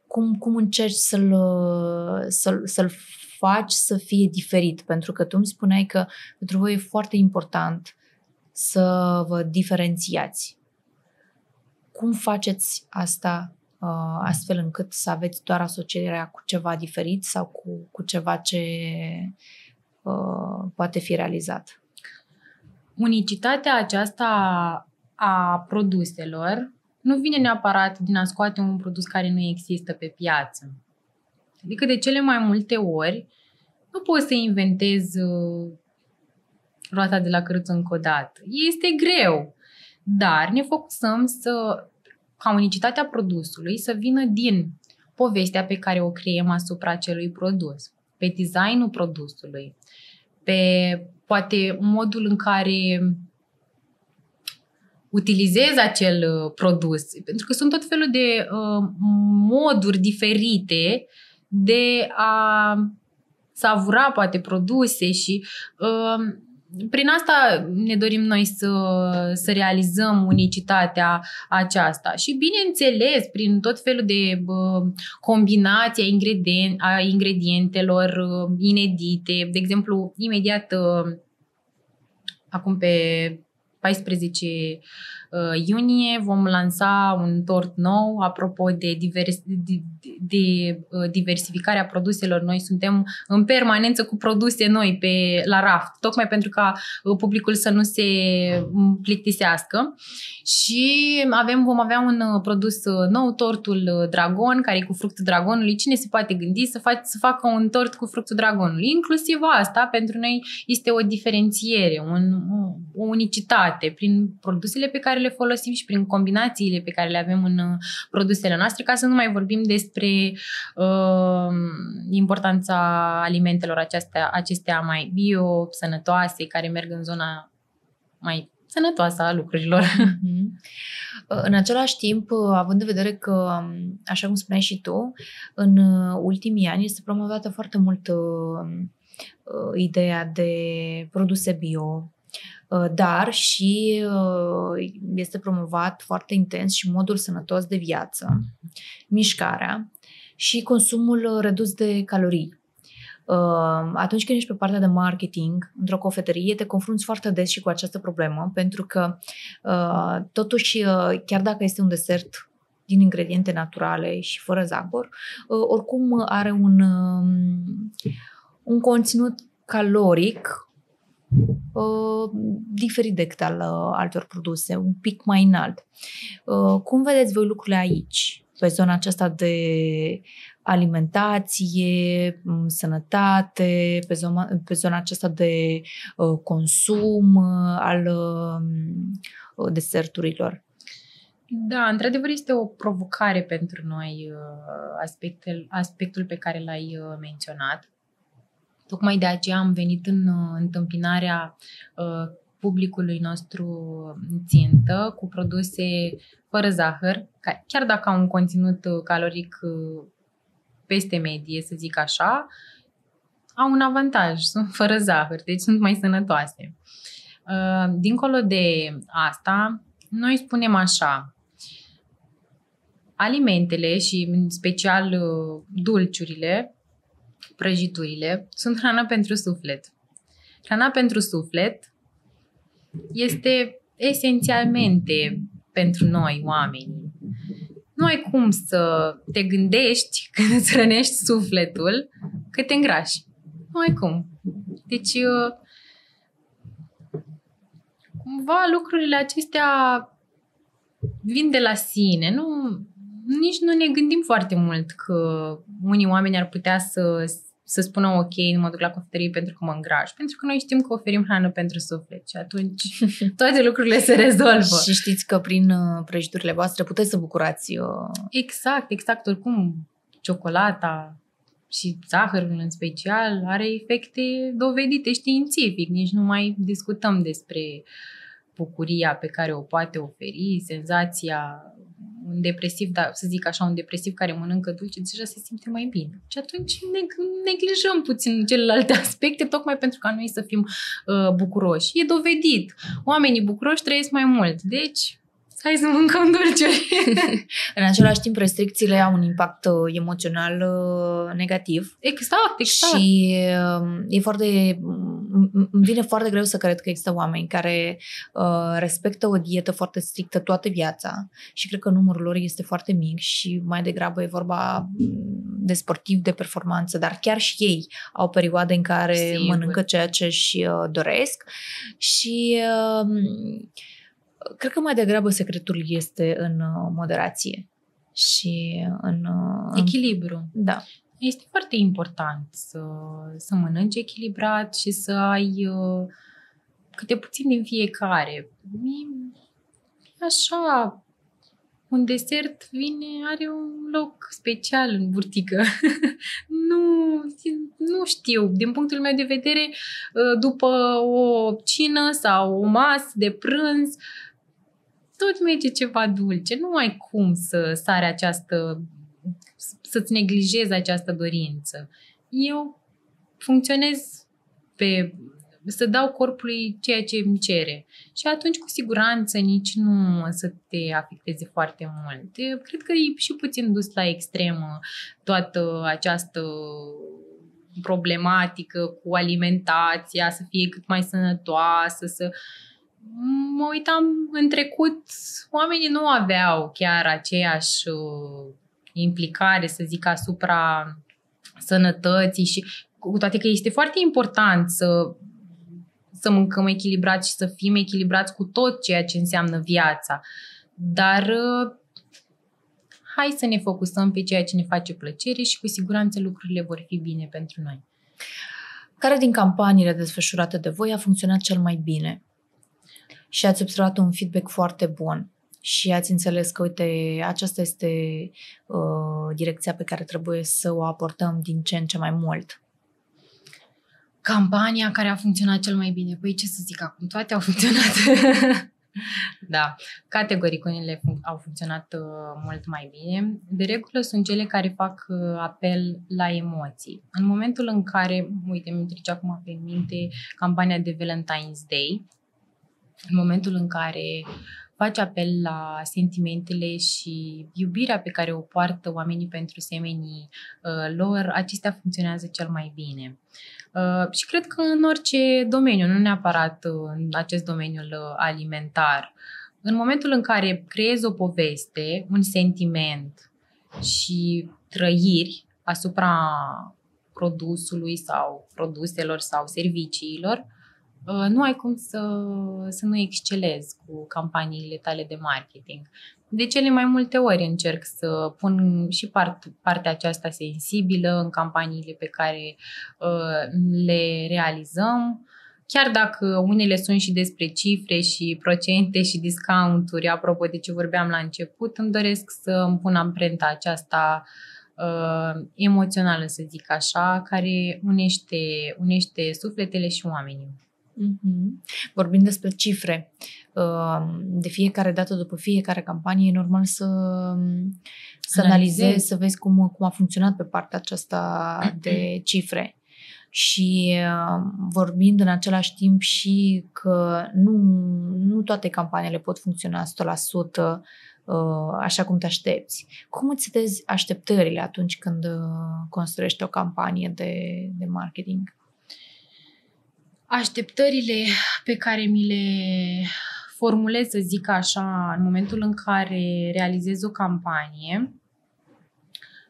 Cum, cum încerci să-l, să-l, să-l faci să fie diferit? Pentru că tu îmi spuneai că pentru voi e foarte important să vă diferențiați. Cum faceți asta uh, astfel încât să aveți doar asocierea cu ceva diferit sau cu, cu ceva ce uh, poate fi realizat? Unicitatea aceasta a produselor nu vine neapărat din a scoate un produs care nu există pe piață. Adică de cele mai multe ori nu poți să inventezi uh, roata de la cărăță încă o dată. Este greu, dar ne focusăm să, ca unicitatea produsului să vină din povestea pe care o creăm asupra acelui produs, pe designul produsului, pe poate modul în care utilizez acel uh, produs, pentru că sunt tot felul de uh, moduri diferite de a savura poate produse și uh, prin asta ne dorim noi să, să realizăm unicitatea aceasta și bineînțeles prin tot felul de uh, combinații a, ingredien- a ingredientelor uh, inedite. De exemplu, imediat uh, acum pe 14 uh, iunie vom lansa un tort nou apropo de, divers, de, de, de uh, diversificarea produselor. Noi suntem în permanență cu produse noi pe, la raft, tocmai pentru ca uh, publicul să nu se plictisească. Și avem, vom avea un uh, produs uh, nou, tortul uh, dragon, care e cu fructul dragonului. Cine se poate gândi să, fac, să facă un tort cu fructul dragonului? Inclusiv asta, pentru noi este o diferențiere, un, o unicitate prin produsele pe care le folosim și prin combinațiile pe care le avem în produsele noastre, ca să nu mai vorbim despre uh, importanța alimentelor acestea, acestea mai bio, sănătoase, care merg în zona mai sănătoasă a lucrurilor. Mm-hmm. În același timp, având în vedere că, așa cum spuneai și tu, în ultimii ani este promovată foarte mult uh, ideea de produse bio, uh, dar și uh, este promovat foarte intens și modul sănătos de viață, mișcarea și consumul redus de calorii. Uh, atunci când ești pe partea de marketing într-o cofetărie, te confrunți foarte des și cu această problemă, pentru că uh, totuși, uh, chiar dacă este un desert din ingrediente naturale și fără zahăr, oricum are un, um, un conținut caloric uh, diferit decât al uh, altor produse, un pic mai înalt. Uh, cum vedeți voi lucrurile aici, pe zona aceasta de alimentație, sănătate, pe zona, pe zona aceasta de uh, consum uh, al uh, deserturilor? Da, într-adevăr este o provocare pentru noi aspectul, aspectul pe care l-ai menționat. Tocmai de aceea am venit în întâmpinarea publicului nostru țintă cu produse fără zahăr, chiar dacă au un conținut caloric peste medie, să zic așa, au un avantaj, sunt fără zahăr, deci sunt mai sănătoase. Uh, dincolo de asta, noi spunem așa, alimentele și în special uh, dulciurile, prăjiturile, sunt hrana pentru suflet. Hrana pentru suflet este esențialmente pentru noi, oamenii, nu ai cum să te gândești când îți rănești sufletul că te îngrași. Nu ai cum. Deci, uh, cumva lucrurile acestea vin de la sine. Nu, nici nu ne gândim foarte mult că unii oameni ar putea să să spună ok, nu mă duc la cofetărie pentru că mă îngraș. Pentru că noi știm că oferim hrană pentru suflet și atunci toate lucrurile se rezolvă. și știți că prin uh, prăjiturile voastre puteți să bucurați. Uh... Exact, exact. Oricum, ciocolata și zahărul în special are efecte dovedite științific. Nici nu mai discutăm despre bucuria pe care o poate oferi, senzația un depresiv, da, să zic așa, un depresiv care mănâncă dulce, deja se simte mai bine. Și atunci neglijăm puțin celelalte aspecte, tocmai pentru ca noi să fim uh, bucuroși. E dovedit. Oamenii bucuroși trăiesc mai mult. Deci, hai să mâncăm dulciuri. în același timp, restricțiile au un impact uh, emoțional uh, negativ. Exact, exact. Și uh, e foarte îmi vine foarte greu să cred că există oameni care uh, respectă o dietă foarte strictă toată viața și cred că numărul lor este foarte mic și mai degrabă e vorba mm, de sportiv, de performanță, dar chiar și ei au perioade în care Sigur. mănâncă ceea ce își uh, doresc și uh, cred că mai degrabă secretul este în uh, moderație și în... Uh, Echilibru. Da. Este foarte important să, să mănânci echilibrat și să ai uh, câte puțin din fiecare. E așa, un desert vine, are un loc special în burtică. nu, nu știu. Din punctul meu de vedere, uh, după o cină sau o masă de prânz, tot merge ceva dulce. Nu ai cum să sare această să-ți neglijezi această dorință. Eu funcționez pe să dau corpului ceea ce îmi cere. Și atunci, cu siguranță, nici nu să te afecteze foarte mult. Cred că e și puțin dus la extremă toată această problematică cu alimentația, să fie cât mai sănătoasă, să... Mă uitam în trecut, oamenii nu aveau chiar aceeași implicare, să zic, asupra sănătății și cu toate că este foarte important să, să mâncăm echilibrat și să fim echilibrați cu tot ceea ce înseamnă viața. Dar uh, hai să ne focusăm pe ceea ce ne face plăcere și cu siguranță lucrurile vor fi bine pentru noi. Care din campaniile desfășurate de voi a funcționat cel mai bine? Și ați observat un feedback foarte bun și ați înțeles că, uite, aceasta este uh, direcția pe care trebuie să o aportăm din ce în ce mai mult. Campania care a funcționat cel mai bine. Păi ce să zic acum, toate au funcționat. da, categoric unele fun- au funcționat uh, mult mai bine. De regulă sunt cele care fac uh, apel la emoții. În momentul în care, uite, mi trece acum pe minte campania de Valentine's Day, în momentul în care face apel la sentimentele și iubirea pe care o poartă oamenii pentru semenii uh, lor, acestea funcționează cel mai bine. Uh, și cred că în orice domeniu, nu neapărat în acest domeniu uh, alimentar, în momentul în care creezi o poveste, un sentiment și trăiri asupra produsului sau produselor sau serviciilor, uh, nu ai cum să, să nu excelezi cu campaniile tale de marketing. De cele mai multe ori încerc să pun și part, partea aceasta sensibilă în campaniile pe care uh, le realizăm, chiar dacă unele sunt și despre cifre și procente și discounturi, apropo de ce vorbeam la început, îmi doresc să îmi pun amprenta aceasta uh, emoțională, să zic așa, care unește, unește sufletele și oamenii. Mm-hmm. Vorbind despre cifre, uh, de fiecare dată, după fiecare campanie, e normal să, să analizezi, să vezi cum, cum a funcționat pe partea aceasta de cifre. Și uh, vorbind în același timp și că nu, nu toate campaniile pot funcționa 100% uh, așa cum te aștepți. Cum îți setezi așteptările atunci când construiești o campanie de, de marketing? Așteptările pe care mi le formulez, să zic așa, în momentul în care realizez o campanie,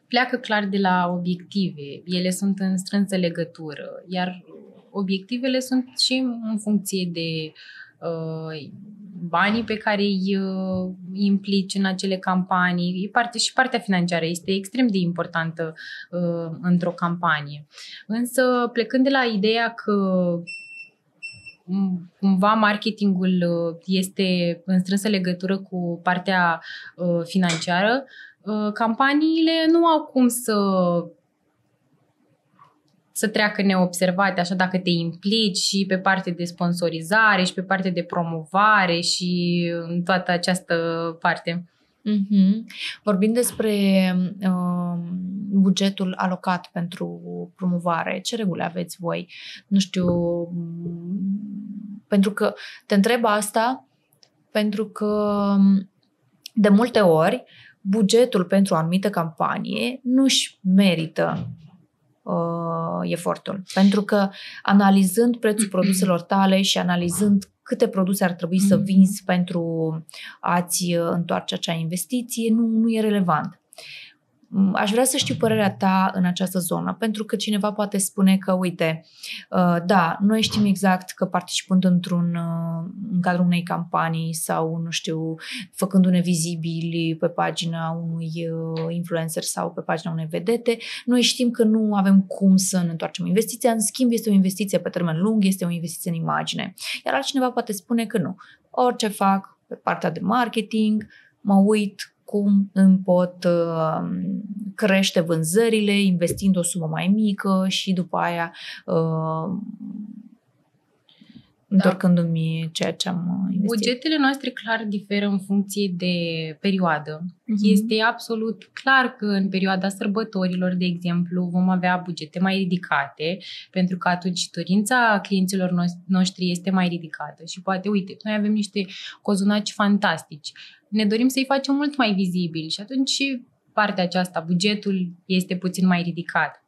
pleacă clar de la obiective. Ele sunt în strânsă legătură, iar obiectivele sunt și în funcție de uh, banii pe care îi uh, implici în acele campanii. E parte, și partea financiară este extrem de importantă uh, într-o campanie. Însă, plecând de la ideea că cumva marketingul uh, este în strânsă legătură cu partea uh, financiară, uh, campaniile nu au cum să să treacă neobservate, așa dacă te implici și pe partea de sponsorizare și pe partea de promovare și în toată această parte. Mm-hmm. Vorbind despre uh, bugetul alocat pentru promovare, ce reguli aveți voi? Nu știu, pentru că te întreb asta pentru că de multe ori bugetul pentru o anumită campanie nu își merită uh, efortul. Pentru că analizând prețul produselor tale și analizând câte produse ar trebui să mm-hmm. vinzi pentru a-ți uh, întoarce acea investiție, nu, nu e relevant. Mm, aș vrea să știu părerea ta în această zonă, pentru că cineva poate spune că, uite, uh, da, noi știm exact că participând într-un, uh, în cadrul unei campanii sau, nu știu, făcându-ne vizibili pe pagina unui uh, influencer sau pe pagina unei vedete, noi știm că nu avem cum să ne întoarcem investiția, în schimb este o investiție pe termen lung, este o investiție în imagine. Iar altcineva poate spune că nu. Orice fac pe partea de marketing, mă uit cum îmi pot uh, crește vânzările investind o sumă mai mică și după aia uh, întorcându-mi ceea ce am investit. Bugetele noastre clar diferă în funcție de perioadă. Uh-huh. Este absolut clar că în perioada sărbătorilor, de exemplu, vom avea bugete mai ridicate, pentru că atunci dorința clienților noștri este mai ridicată și poate, uite, noi avem niște cozonaci fantastici. Ne dorim să-i facem mult mai vizibili și atunci și partea aceasta, bugetul este puțin mai ridicat.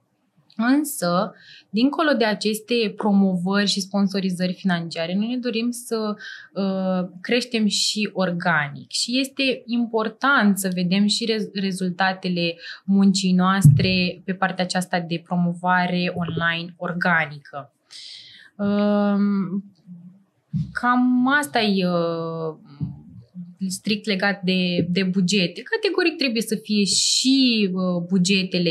Însă, dincolo de aceste promovări și sponsorizări financiare, noi ne dorim să uh, creștem și organic. Și este important să vedem și re- rezultatele muncii noastre pe partea aceasta de promovare online organică. Uh, cam asta e uh, strict legat de, de bugete. Categoric trebuie să fie și uh, bugetele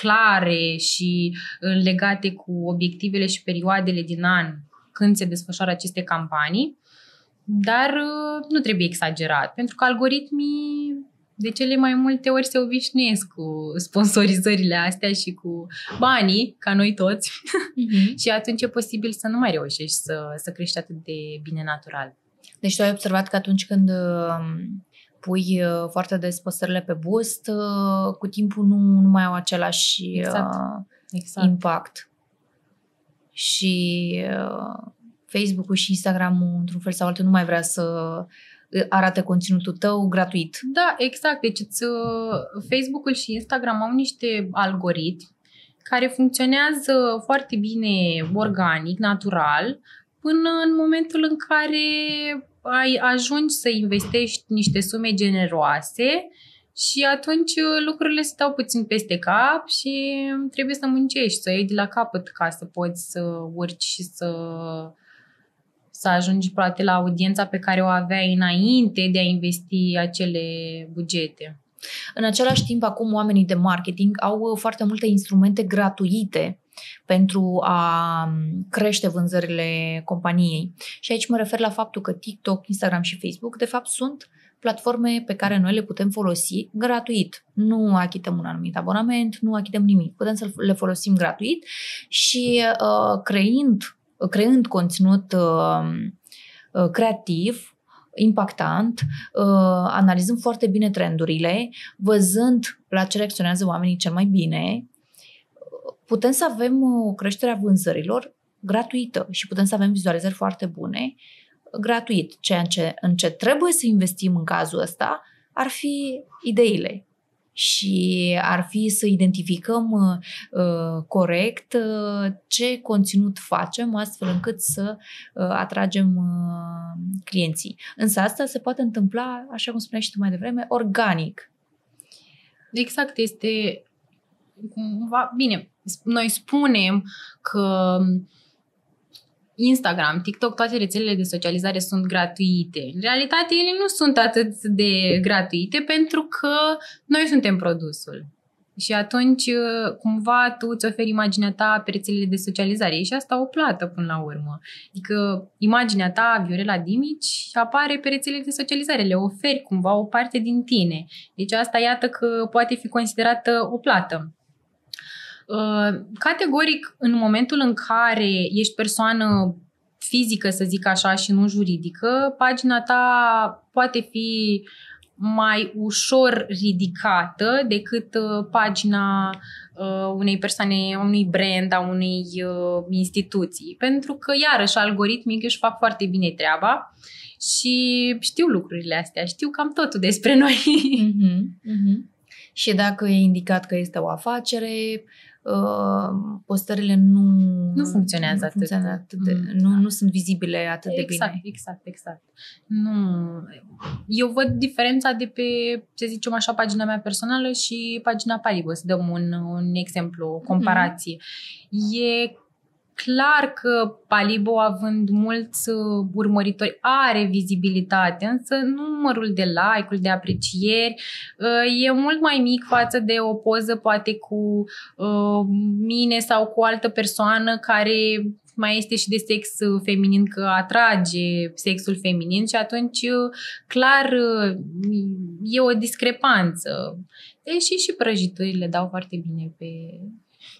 clare și uh, legate cu obiectivele și perioadele din an când se desfășoară aceste campanii, dar uh, nu trebuie exagerat, pentru că algoritmii de cele mai multe ori se obișnuiesc cu sponsorizările astea și cu banii, ca noi toți, uh-huh. și atunci e posibil să nu mai reușești să, să crești atât de bine natural. Deci tu ai observat că atunci când um, pui uh, foarte des păsările pe boost, uh, cu timpul nu, nu mai au același exact. Uh, exact. impact. Și Facebook-ul și Instagram-ul, într-un fel sau altul, nu mai vrea să arate conținutul tău gratuit. Da, exact. Deci Facebook-ul și Instagram au niște algoritmi care funcționează foarte bine organic, natural, până în momentul în care ai ajungi să investești niște sume generoase și atunci uh, lucrurile se dau puțin peste cap și trebuie să muncești, să iei de la capăt ca să poți să urci și să, să ajungi poate la audiența pe care o aveai înainte de a investi acele bugete. În același timp, acum oamenii de marketing au uh, foarte multe instrumente gratuite pentru a um, crește vânzările companiei. Și aici mă refer la faptul că TikTok, Instagram și Facebook, de fapt, sunt platforme pe care noi le putem folosi gratuit. Nu achităm un anumit abonament, nu achităm nimic. Putem să le folosim gratuit și uh, creând, creând conținut uh, uh, creativ, impactant, uh, analizând foarte bine trendurile, văzând la ce reacționează oamenii cel mai bine, putem să avem o creștere a vânzărilor gratuită și putem să avem vizualizări foarte bune gratuit. Ceea ce, în ce trebuie să investim în cazul ăsta ar fi ideile și ar fi să identificăm uh, corect uh, ce conținut facem astfel încât să uh, atragem uh, clienții. Însă asta se poate întâmpla, așa cum spuneai și tu mai devreme, organic. Exact, este cumva, bine, noi spunem că Instagram, TikTok, toate rețelele de socializare sunt gratuite. În realitate, ele nu sunt atât de gratuite pentru că noi suntem produsul. Și atunci, cumva, tu îți oferi imaginea ta pe rețelele de socializare. E și asta o plată până la urmă. Adică, imaginea ta, Viorela Dimici, apare pe rețelele de socializare. Le oferi cumva o parte din tine. Deci asta, iată că poate fi considerată o plată. Uh, categoric, în momentul în care ești persoană fizică, să zic așa, și nu juridică, pagina ta poate fi mai ușor ridicată decât uh, pagina uh, unei persoane, unui brand, a unei instituții. Pentru că, iarăși, algoritmic își fac foarte bine treaba și știu lucrurile astea, știu cam totul despre noi. Mm-hmm, mm-hmm. Și dacă e indicat că este o afacere, Uh, postările nu, nu funcționează nu funcționează atât, atât de, mm. nu, nu sunt vizibile atât exact, de bine. Exact, exact, exact. Nu. Eu văd diferența de pe, să zicem așa, pagina mea personală și pagina Palibo, să dăm un, un exemplu, o comparație. Mm. E clar că Palibo, având mulți uh, urmăritori, are vizibilitate, însă numărul de like-uri, de aprecieri uh, e mult mai mic față de o poză poate cu uh, mine sau cu o altă persoană care mai este și de sex feminin, că atrage sexul feminin și atunci clar e o discrepanță. Deși și prăjiturile dau foarte bine pe,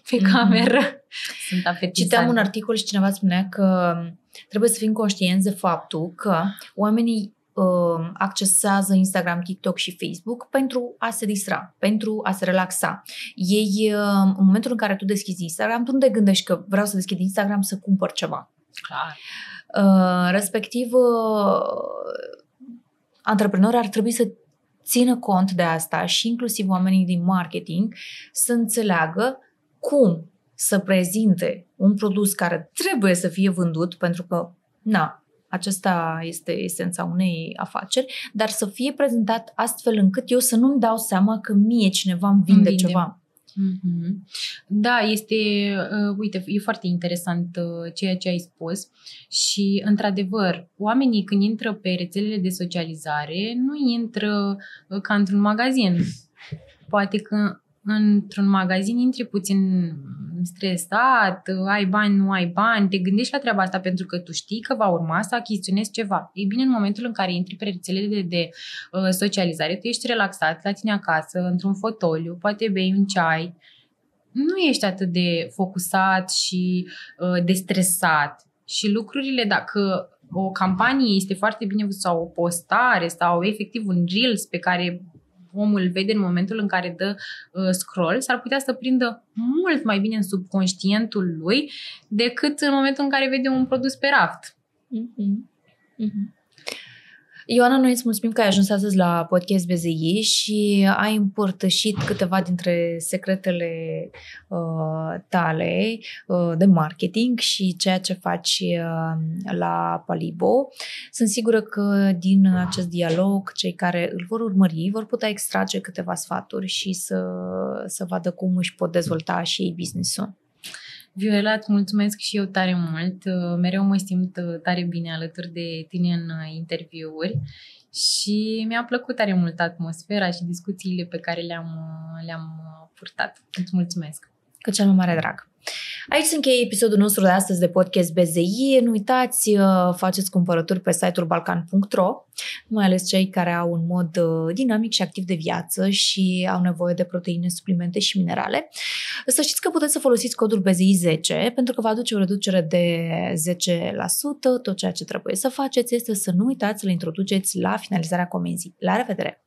pe mm-hmm. cameră. Sunt apetisante. Citeam un articol și cineva spunea că trebuie să fim conștienți de faptul că oamenii uh, accesează Instagram, TikTok și Facebook pentru a se distra, pentru a se relaxa. Ei, uh, în momentul în care tu deschizi Instagram, tu nu te gândești că vreau să deschid Instagram să cumpăr ceva. Clar. Uh, respectiv, uh, antreprenorii ar trebui să țină cont de asta și inclusiv oamenii din marketing să înțeleagă cum să prezinte un produs care trebuie să fie vândut, pentru că, na, acesta este esența unei afaceri, dar să fie prezentat astfel încât eu să nu-mi dau seama că mie cineva îmi vinde, vinde. ceva. Mm-hmm. Da, este, uh, uite, e foarte interesant uh, ceea ce ai spus și, într-adevăr, oamenii când intră pe rețelele de socializare nu intră uh, ca într-un magazin. Poate că într-un magazin intri puțin stresat, ai bani, nu ai bani, te gândești la treaba asta pentru că tu știi că va urma să achiziționezi ceva. Ei bine, în momentul în care intri pe rețelele de, de uh, socializare, tu ești relaxat la tine acasă, într-un fotoliu, poate bei un ceai, nu ești atât de focusat și uh, de stresat. Și lucrurile, dacă o campanie este foarte bine sau o postare sau efectiv un reels pe care omul vede în momentul în care dă uh, scroll, s-ar putea să prindă mult mai bine în subconștientul lui decât în momentul în care vede un produs pe raft. Mm-hmm. Mm-hmm. Ioana, noi îți mulțumim că ai ajuns astăzi la podcast BZI și ai împărtășit câteva dintre secretele uh, tale uh, de marketing și ceea ce faci uh, la Palibo. Sunt sigură că din acest dialog cei care îl vor urmări vor putea extrage câteva sfaturi și să, să vadă cum își pot dezvolta și ei business-ul. Viorela, îți mulțumesc și eu tare mult. Mereu mă simt tare bine alături de tine în interviuri și mi-a plăcut tare mult atmosfera și discuțiile pe care le-am, le-am purtat. Îți mulțumesc! Cu cel mai mare drag! Aici se încheie episodul nostru de astăzi de podcast BZI. Nu uitați, uh, faceți cumpărături pe site-ul balcan.ro, mai ales cei care au un mod uh, dinamic și activ de viață și au nevoie de proteine, suplimente și minerale. Să știți că puteți să folosiți codul BZI 10 pentru că vă aduce o reducere de 10%. Tot ceea ce trebuie să faceți este să nu uitați să le introduceți la finalizarea comenzii. La revedere!